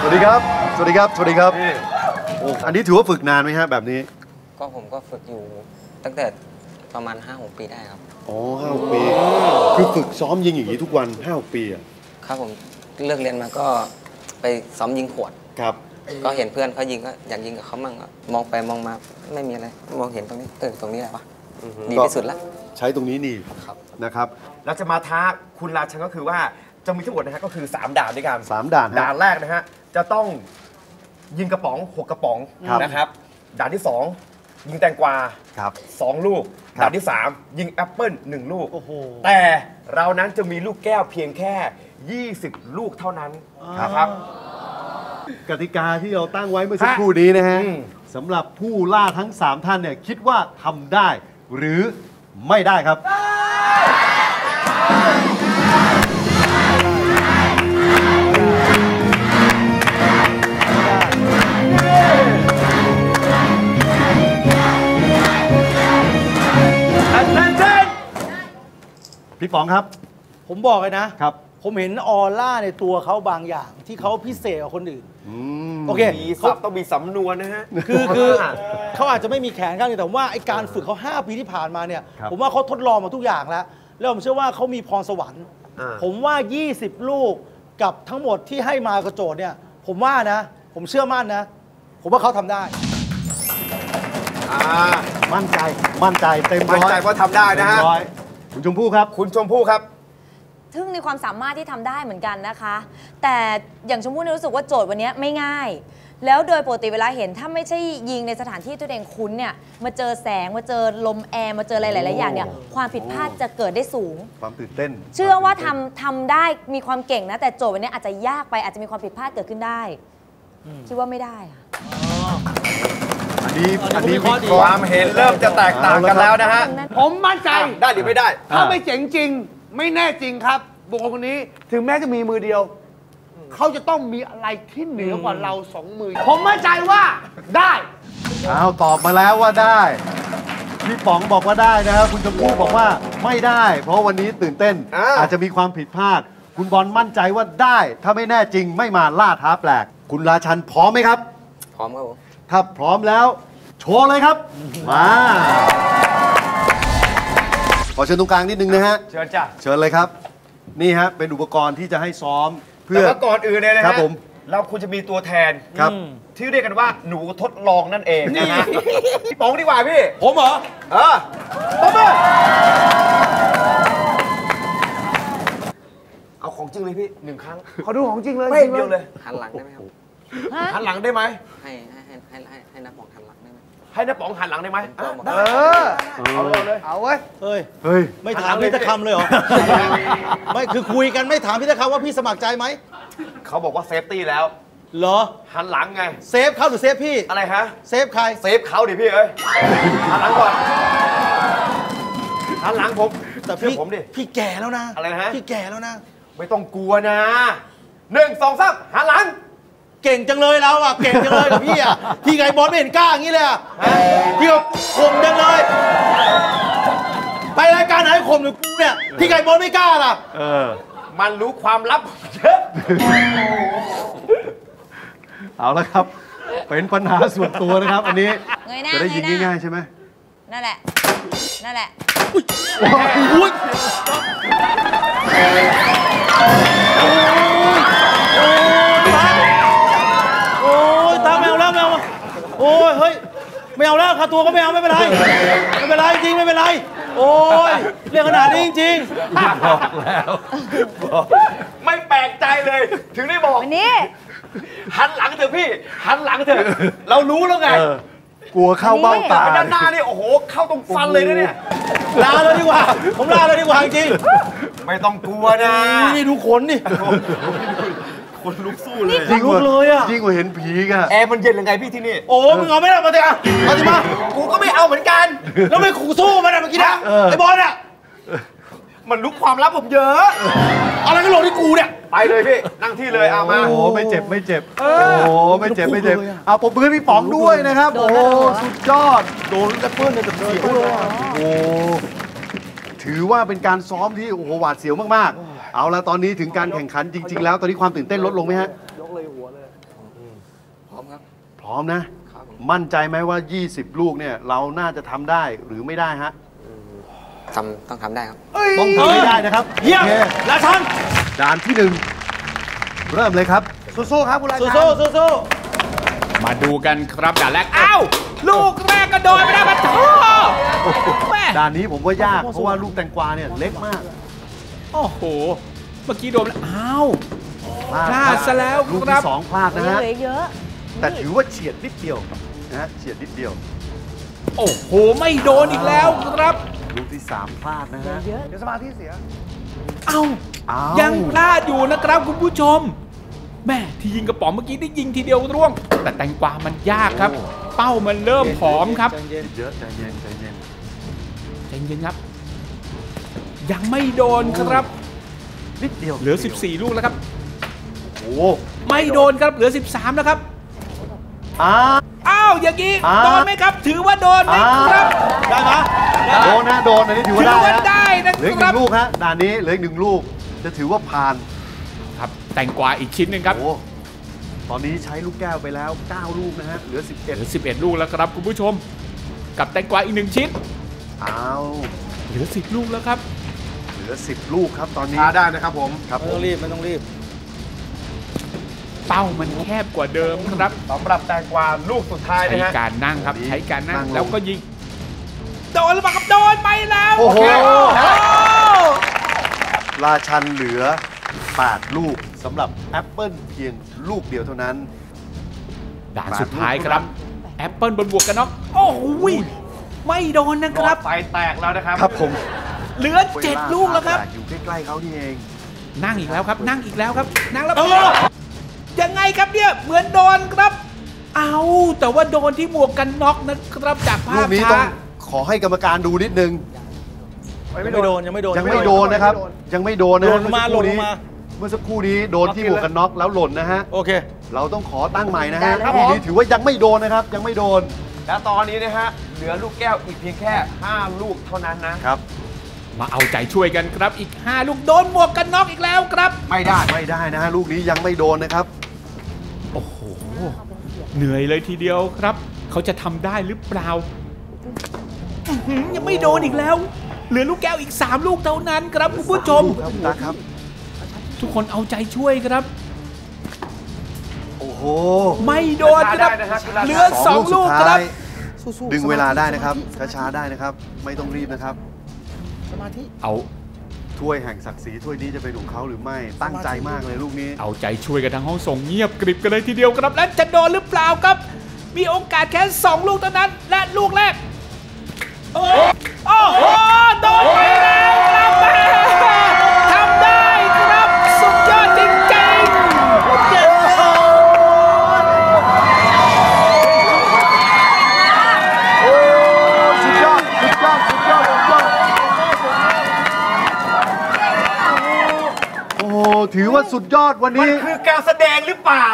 Speaker 1: สวัสดีครับ สวัสดีครับ สวัสดีครับโอ้อันนี้ถือว่าฝึกนานไหมฮะแบบนี้
Speaker 10: ก็ผมก็ฝึกอยู่ตั้งแต่ประมาณ5-6ปีได้ครับ
Speaker 1: อ๋อห้าหกปี คือฝึกซ้อมยิงอย่างนี้ทุกวันห้าหกปีอะ
Speaker 10: ครับผมเลิกเรียนมาก็ไปซ้อมยิงขวด
Speaker 1: ครับ
Speaker 10: ก็เห็นเพื่อนเขายิงก็อยากยิงกับเขามั่งก็มองไปมองมาไม่มีอะไรมองเห็นตรงนี้เออตรงนี้แหละวะดีที่สุดละ
Speaker 1: ใช้ตรงนี้นี่
Speaker 10: ครับ
Speaker 1: นะครับ
Speaker 2: เราจะมาท้าคุณราชันก็คือว่าจะมีทั้งหมดนะฮะก็คือ 3 ด่านด้วยกัน
Speaker 1: สามด่าน
Speaker 2: ด่า
Speaker 1: ฮะ
Speaker 2: นแรกนะฮะจะต้อง ยิงกระป๋องหกกระป๋อง
Speaker 1: ครับ
Speaker 2: นะครับด่านที่2ยิงแตงกวา
Speaker 1: ครับ
Speaker 2: 2ลูก
Speaker 1: ครับ
Speaker 2: ด่านที่3ยิงแอปเปิล1ลูก
Speaker 6: โอ้โห
Speaker 2: แต่เรานั้นจะมีลูกแก้วเพียงแค่ 20 ลูกเท่านั้นนะครับ
Speaker 1: กติกาที่เราตั้งไว้เมื่อสักครู่นี้นะฮะ
Speaker 2: อืม
Speaker 1: สำหรับผู้ล่าทั้ง 3 ท่านเนี่ยคิดว่าทำได้ หรือไม่ได้ครับ พี่ป๋องครับ
Speaker 5: ผมบอกเลยนะ
Speaker 1: ครับ
Speaker 5: ผมเห็นออร่าในตัวเขาบางอย่างที่เขาพิเศษกว่าคนอื่น
Speaker 1: อืม
Speaker 5: โอเค
Speaker 2: มีศัพท์ต้องมีสำนวนนะฮะ
Speaker 5: คือคือเขาอาจจะไม่มีแขนข้างเดียวแต่ว่าไอการฝึกเขา5ปีที่ผ่านมาเนี่ย
Speaker 1: ครับ
Speaker 5: ผมว่าเขาทดลองมาทุกอย่างแล้ว แล้วผมเชื่อว่าเขามีพรสวรรค์
Speaker 2: อ่า
Speaker 5: ผมว่า 20 ลูกกับทั้งหมดที่ให้มากระโจทย์เนี่ย ผมว่านะ ผมเชื่อมั่นนะ ผมว่าเขาทำได้
Speaker 2: อ่า
Speaker 1: มั่นใจ มั่นใจเต็มร้
Speaker 2: มั่น
Speaker 1: อย
Speaker 2: ใจว่าทำได้นะฮะ
Speaker 1: เต็มร้อย คุณชมพู่ครับ
Speaker 2: คุณชมพู่ครับ
Speaker 3: ทึ่งในความสามารถที่ทำได้เหมือนกันนะคะ แต่อย่างชมพู่เนี่ยรู้สึกว่าโจทย์วันนี้ไม่ง่าย แล้วโดยปกติเวลาเห็นถ้าไม่ใช่ยิงในสถานที่ตัวเองคุ้นเนี่ยมาเจอแสงมาเจอลมแอร์มาเจออะไรหลายๆอย่างเนี่ยความผิดพลาดจะเกิดได้สูง
Speaker 1: ความตื่นเต้น
Speaker 3: เชื่อว่าทำทำได้มีความเก่งนะ แต่โจทย์วันนี้อาจจะยากไปอาจจะมีความผิดพลาดเกิดขึ้นได้ คิดว่าไม่ได้ค่ะ
Speaker 1: อันนี้อันนี้
Speaker 5: ข้อดี
Speaker 2: ความเห็นเริ่มจะแตกต่างกันแล้วนะฮะ
Speaker 6: ผมมั่นใจ
Speaker 2: ได้หรือไม่ได้
Speaker 6: ถ้าไม่เจ๋งจริง ไม่แน่จริงครับ บุคคลคนนี้ถึงแม้จะมีมือเดียว เขาจะต้องมีอะไรที่เหนือกว่าเราสองมือ ผมมั่นใจว่าได้
Speaker 1: เอาตอบมาแล้วว่าได้ พี่ป๋องบอกว่าได้นะครับคุณชมพู่บอกว่าไม่ได้ เพราะวันนี้ตื่นเต้น
Speaker 2: อ่า
Speaker 1: อาจจะมีความผิดพลาด คุณบอลมั่นใจว่าได้ ถ้าไม่แน่จริงไม่มาล่าท้าแปลก คุณราชันพร้อมไหมครับ
Speaker 10: พร้อมครับผม
Speaker 1: ถ้าพร้อมแล้ว โชว์เลยครับ มาขอเชิญตรงกลางนิดนึงนะฮะ
Speaker 2: เชิญจ้ะ
Speaker 1: เชิญเลยครับ นี่ฮะ เป็นอุปกรณ์ที่จะให้ซ้อมเพื่
Speaker 2: แต่
Speaker 1: อ
Speaker 2: ว่าก่อนอื่นเนี่ยนะฮะ
Speaker 1: ครับผม
Speaker 2: เราควรจะมีตัวแทน
Speaker 1: ครับ
Speaker 2: ที่เรียกกันว่าหนูทดลองนั่นเองนะฮะพี่ป๋องดีกว่าพี่
Speaker 5: ผมเหรอ
Speaker 2: เออตบมือเอาของจริงเลยพี่หนึ่งครั้ง
Speaker 6: ขอดูของจริงเลย
Speaker 2: ไม่
Speaker 6: จริง
Speaker 2: เดียวเลย
Speaker 10: หันหลังได้ไหมครับ
Speaker 2: หันหลังได้ไหม
Speaker 10: ให้ ให้ให้ให้ให้ให้นักบอกหันหลังได้ไหม
Speaker 2: ให้น้าป๋องหันหลังได้ไหมอะ
Speaker 6: เอ
Speaker 2: ได้
Speaker 6: อเอาเลย เอาเว้ย
Speaker 5: เฮ้ย
Speaker 1: เฮ้ย
Speaker 5: ไม่ถามพี่ตะคำเลยเหรอ ไม่คือคุยกันไม่ถามพี่ตะคำว่าพี่สมัครใจไหม
Speaker 2: เขาบอกว่า safety แล้ว
Speaker 5: เหรอ
Speaker 2: หันหลังไง
Speaker 5: save เขาหรือ save พี่
Speaker 2: อะไรฮะ
Speaker 5: save ใคร
Speaker 2: save เขาดิพี่เอ้ย หันหลังก่อน หันหลังผม
Speaker 5: แต่
Speaker 2: เชื่อ
Speaker 5: พี่
Speaker 2: ผมดิ
Speaker 5: พี่แก่แล้วนะ
Speaker 2: อะไรนะฮะ
Speaker 5: พี่แก่แล้วนะ
Speaker 2: ไม่ต้องกลัวนะหนึ่งสองสามหันหลัง
Speaker 5: เก่งจังเลยเราอะเก่งจังเลยกับพี่อะพี่ไงบอลไม่เห็นกล้าอย่างนี้เลยอะพี่ก็ข่มจังเลย ไปรายการไหนข่มหรือกูเนี่ยพี่ไงบอลไม่กล้าล่ะ
Speaker 1: เออ
Speaker 2: มันรู้ความลับเยอะ
Speaker 1: เอาละครับ เป็นปัญหาส่วนตัวนะครับ อันนี้
Speaker 3: เงยหน้า
Speaker 1: จะได้ยิง
Speaker 3: เงยหน้า
Speaker 1: ง่ายๆใช่ไหม
Speaker 3: นั่นแหละ นั่นแหละ
Speaker 5: อุ้ยโไม่เอาแล้วค่าตัวก็ไม่เอาไม่เป็นไรไม่เป็นไรจริงไม่เป็นไร โอ้ยเรื่องขนาดนี้จริง
Speaker 1: บอกแล้ว
Speaker 2: ไม่แปลกใจเลย ถึงได้บอก
Speaker 3: วันนี้
Speaker 2: หันหลังเถอะพี่ หันหลังเถอะ เรารู้แล้วไง
Speaker 1: เออกลัวเข้าเบ้าตา
Speaker 2: ไปด้านหน้านี่โอ้โห เข้าตรงฟันเลยนะเนี่ย
Speaker 5: ๆลาเลยดีกว่า ผมลาเลยดีกว่าจริง
Speaker 2: ไม่ต้องกลัวนะ
Speaker 5: นี่ดูขนนี่
Speaker 2: คนลุกสู้เลย
Speaker 1: ยิ่งกว่า
Speaker 5: ลุกเลยอะ
Speaker 1: ยิ่งกว่าเห็นผีกอะ
Speaker 2: แอร์มันเย็นยังไงพี่ที่นี่
Speaker 5: โอ้มึงเอาไม่ได้มาสิอะมาสิมา
Speaker 2: กูก็ไม่เอาเหมือนกัน
Speaker 5: แล้วไม่ขู่สู้มันอะเมื่อกี้นะไอ้บอลอะ
Speaker 2: มันรู้ความลับผมเยอะ
Speaker 5: อะไรก็ลงที่กูเนี่ย
Speaker 2: ไปเลยพี่ นั่งที่เลยเอามา
Speaker 1: โอ้โหไม่เจ็บไม่เจ็บ โอ้โหไม่เจ็บไม่เจ็บเอาปรบมือให้พี่ป๋องด้วยนะครับ
Speaker 3: โด
Speaker 1: โอ้
Speaker 3: น
Speaker 1: โห
Speaker 3: ไหมโดนไหม
Speaker 1: สุดยอด
Speaker 5: โดนกระเพื่อนเลยแบบเสียวเลยอะ
Speaker 1: โอ้โหถือว่าเป็นการซ้อมที่โอ้โหหวาดเสียวมากๆ เอาละตอนนี้ถึงการแข่งขันจริง ๆ แล้ว ตอนนี้ความตื่นเต้นลดลงไหมฮะ
Speaker 10: พร้อมครับ
Speaker 1: พร้อมนะ
Speaker 10: ครับผม
Speaker 1: มั่นใจไหมว่า 20 ลูกเนี่ย เราน่าจะทำได้หรือไม่ได้ฮะ
Speaker 10: ทำต้องทำได้ครับ
Speaker 1: ต้องทำให้ได้นะครับ
Speaker 5: เยี่ยม
Speaker 1: โอเค
Speaker 5: ราชัน
Speaker 1: ด่านที่หนึ่งเริ่มเลยครับ
Speaker 6: สู้ๆครับคุณรา
Speaker 5: สู้
Speaker 6: ชัน
Speaker 5: สู้สู้สู้
Speaker 7: มาดูกันครับด่านแรก อ้าว ลูกแรกก็โดนไปได้มาโถแม่
Speaker 1: ด่านนี้ผมว่ายาก เพราะว่าลูกแตงกวาเนี่ยเล็กมาก
Speaker 7: โอ้โห เมื่อกี้โดนไปแล้วอ้าว
Speaker 1: พลาด
Speaker 7: พลาดซะแล้ว
Speaker 1: ลูก
Speaker 7: ครั
Speaker 1: ที่
Speaker 7: บ
Speaker 1: สองพลาดนะ
Speaker 3: เหลื
Speaker 1: ฮะ
Speaker 3: อเยอะ
Speaker 1: แต่ถือว่าเฉียดนิดเดียวนะฮะเฉียดนิดเดียว
Speaker 7: โอ้โห ไม่โดนอีกแล้วครับ
Speaker 1: ลูกที่สามพลาดนะฮะ
Speaker 6: เดี๋ยวสมาธิเสีย
Speaker 7: เอ้า
Speaker 1: อ้าว
Speaker 7: ยังพลาดอยู่นะครับคุณผู้ชม แม่ที่ยิงกระป๋องเมื่อกี้ได้ยิงทีเดียวร่วง แต่แตงกวามันยากครับ เป้ามันเริ่มผอมครับ
Speaker 5: ใจเย็น
Speaker 1: เยอะใจเย็นใจเย็น
Speaker 7: ใจเย็นครับ ยังไม่โดนครับ
Speaker 1: นิดเดียว
Speaker 7: เหลือ 14 ลูกแล้วครับ
Speaker 1: โอ้โห
Speaker 7: ไม่โดนครับเหลือ 13 แล้วครับ
Speaker 1: อ้า
Speaker 7: อ้าวอย่างนี้
Speaker 1: อ่า
Speaker 7: โดนไหมครับ ถือว่าโดนไหมครับ
Speaker 5: ได้ไหม
Speaker 1: โดนนะโดนอันนี้ถือ
Speaker 7: ถื
Speaker 1: ว่า
Speaker 7: อ
Speaker 1: ได้
Speaker 7: ว่า
Speaker 1: ฮะ
Speaker 7: ได้นะ
Speaker 1: เหลืออีก
Speaker 7: ค
Speaker 1: ห
Speaker 7: รั
Speaker 1: นึ่
Speaker 7: บ
Speaker 1: งลูกฮะด่านนี้เหลืออีกหนึ่งลูก จะถือว่าผ่าน
Speaker 7: ครับแตงกวาอีกชิ้นหนึ่งครับ
Speaker 1: โอ้ตอนนี้ใช้ลูกแก้วไปแล้ว 9 ลูกนะฮะเหลือ
Speaker 7: เหลือ11 ลูกแล้วครับคุณผู้ชม กับแตงกวาอีกหนึ่งชิ้น
Speaker 1: 11อ้าว
Speaker 7: เหลือ 10 ลูกแล้วครับ
Speaker 1: เห ลือ 10 ลูกครับตอนนี้
Speaker 2: ช้าได้นะครับผม
Speaker 1: ครับ
Speaker 5: ไม่
Speaker 1: ผ
Speaker 5: ต้อ
Speaker 1: ม
Speaker 5: งรีบไม่ต้องรีบ
Speaker 7: เป้ามันแคบกว่าเดิมครับ
Speaker 2: สำหรับแตงกวาลูกสุดท้าย
Speaker 7: ใช้
Speaker 2: นะฮะ
Speaker 7: การนั่งครับ ใช้การนั่
Speaker 1: นั่
Speaker 7: ง
Speaker 1: งลง
Speaker 7: แล้วก็ยิง โดนหรือเปล่าครับโดนไปแล้ว
Speaker 1: โอ้โห
Speaker 7: โอ้
Speaker 1: ราชันเหลือ 8 ลูกสำหรับแอปเปิลเพียงลูกเดียวเท่านั้น
Speaker 7: ด่านสุดท้ายครับแอปเปิลบนบวกกันน็อกโอ้โหไม่โดนนะ
Speaker 2: ห
Speaker 7: ค
Speaker 2: ลอ
Speaker 7: รั
Speaker 2: ด
Speaker 7: บ
Speaker 2: ไฟแตกแล้วนะครับ
Speaker 1: ครับผม
Speaker 7: เหลือเจ็ดลูกแล้วครับ
Speaker 1: อยู่ใกล้ๆเขานี่เอง
Speaker 7: นั่งอีกแล้วครับ นั่งอีกแล้วครับ นั่งแล้วยังไงครับเนี่ย เหมือนโดนครับ เอาแต่ว่าโดนที่หมวกกันน็อกนะครับจากภา
Speaker 1: ลู
Speaker 7: พ
Speaker 1: กนี้ต้อ
Speaker 7: ช้า
Speaker 1: งขอให้กรรมการดูนิดนึง
Speaker 5: ยังไม่โดนยังไม่โดน
Speaker 1: ยังไม่โดนนะครับ ยังไม่โดนนะ
Speaker 5: หล่
Speaker 1: ฮะ
Speaker 5: นลงมา
Speaker 1: เอสักครู่
Speaker 5: หล่นลงมา
Speaker 1: เมื่อสักครู่นี้โดนที่หมวกกันน็อกแล้วหล่นนะฮะ
Speaker 5: โอเค
Speaker 1: เราต้องขอตั้งใหม่นะฮะ
Speaker 2: ครับ
Speaker 1: ลู
Speaker 2: ผ
Speaker 1: ก
Speaker 2: ม
Speaker 1: นี้ถือว่ายังไม่โดนนะครับ ยังไม่โดน
Speaker 2: และตอนนี้นะฮะ เหลือลูกแก้วอีกเพียงแค่ 5 ลูกเท่านั้นนะ
Speaker 1: ครับ
Speaker 7: มาเอาใจช่วยกันครับ อีก 5 ลูกโดนหมวกกันน็อกอีกแล้วครับ
Speaker 2: ไม่ได้
Speaker 1: ไม่ได้นะฮะลูกนี้ยังไม่โดนนะครับ
Speaker 7: โอ้โห เหนื่อยเลยทีเดียวครับ เขาจะทำได้หรือเปล่าอื้อหือยังไม่โดนอีกแล้ว เหลือลูกแก้วอีก 3 ลูกเท่านั้นครับคุณผู้ชม
Speaker 1: ครับคุณตั๊กครับ
Speaker 7: ทุกคนเอาใจช่วยครับ
Speaker 1: โอ้โห
Speaker 7: ไม่โดนครับ
Speaker 2: ได้นะฮะ
Speaker 7: เหลือ
Speaker 1: สอง
Speaker 7: 2ลูก
Speaker 1: สุด
Speaker 7: ครั
Speaker 1: ท้า
Speaker 7: บ
Speaker 1: ยดึงเวลาได้นะครับช้าๆได้นะครับ ไม่ต้องรีบนะครับ
Speaker 7: เอา
Speaker 1: ถ้วยแห่งศักดิ์ศรีถ้วยนี้จะเป็นของเขาหรือไม่ตั้งใจมากเลยลูกนี้
Speaker 7: เอาใจช่วยกันทั้งห้องส่งเงียบกริบกันเลยทีเดียวครับ และจะโดนหรือเปล่าครับ มีโอกาสแค่ 2 ลูกเท่านั้น และลูกแรก โอ้โอ้โหโดนไปแล้วครับแม่ทำได้ครับ สุดยอดจริงๆ
Speaker 1: สุดยอด สุดยอด สุดยอด สุดยอด โอ้โห ถือว่าสุดยอดวัน
Speaker 2: มัน
Speaker 1: นี้
Speaker 2: คือการแสดงหรือเปล่า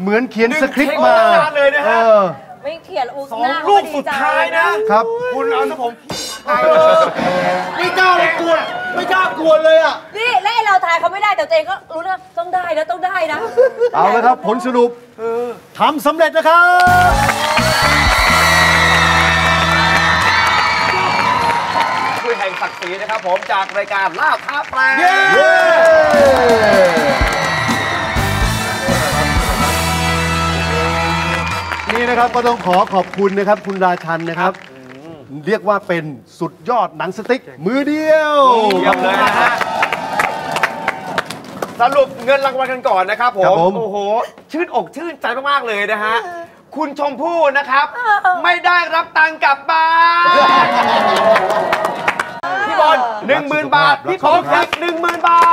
Speaker 1: เหมือนเขียนสคริปต์มา
Speaker 2: ดึงเทคนิคตั้งนานเลยนะฮะ
Speaker 1: ออ
Speaker 3: ไม่เขียนอุ
Speaker 2: สอง
Speaker 3: หน้า
Speaker 2: ลูก
Speaker 3: เข
Speaker 2: สุด
Speaker 3: ใจ
Speaker 2: ท้ายนะ
Speaker 1: ครับ
Speaker 2: คุณเอาสผม
Speaker 5: ไม่กล้าเลยกลัวไม่กล้ากลัวเลยอะ
Speaker 3: นี่และไอ้เราทายเขาไม่ได้แต่ตัวเองก็รู้นะต้องได้นะต้องได้นะ
Speaker 1: เอาละครับผลสรุปทำสำเร็จนะครับ
Speaker 2: ศักดิ์ศรีนะครับผมจากรายการล่าท้าแปลง
Speaker 1: นี่นะครับก็ต้องขอขอบคุณนะครับคุณราชันนะครับ เรียกว่าเป็นสุดยอดหนังสติ๊กมือเดียว
Speaker 2: เยี่ยมเลยนะฮะสรุปเงินรางวัลกันก่อนนะครับผ
Speaker 1: ครับ
Speaker 2: ม
Speaker 1: ผม
Speaker 2: โอ้โห ชื่นอกชื่นใจมาก ๆ เลยนะฮะ คุณชมพู่นะครับ ไม่ได้รับตังค์กลับบ้านพี่บอลหนึ่งหมื่นบาท พี่ป๊อกอีกหนึ่งหมื่นบาท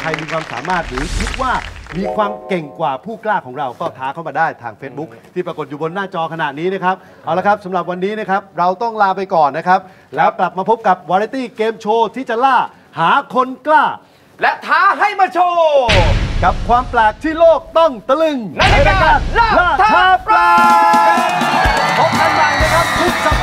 Speaker 1: ใครมีความสามารถหรือคิดว่ามีความเก่งกว่าผู้กล้าของเราก็ท้าเข้ามาได้ทาง Facebook ที่ปรากฏอยู่บนหน้าจอขณะนี้นะครับ เอาละครับสำหรับวันนี้นะครับ เราต้องลาไปก่อนนะครับ แล้วกลับมาพบกับวาไรตี้เกมโชว์ที่จะล่าหาคนกล้า
Speaker 2: และท้าให้มาโชว์
Speaker 1: กับความแปลกที่โลกต้องตะลึง
Speaker 2: ในรายการล่าท้าแปลก
Speaker 1: พบกันใหม่นะครับทุกสัป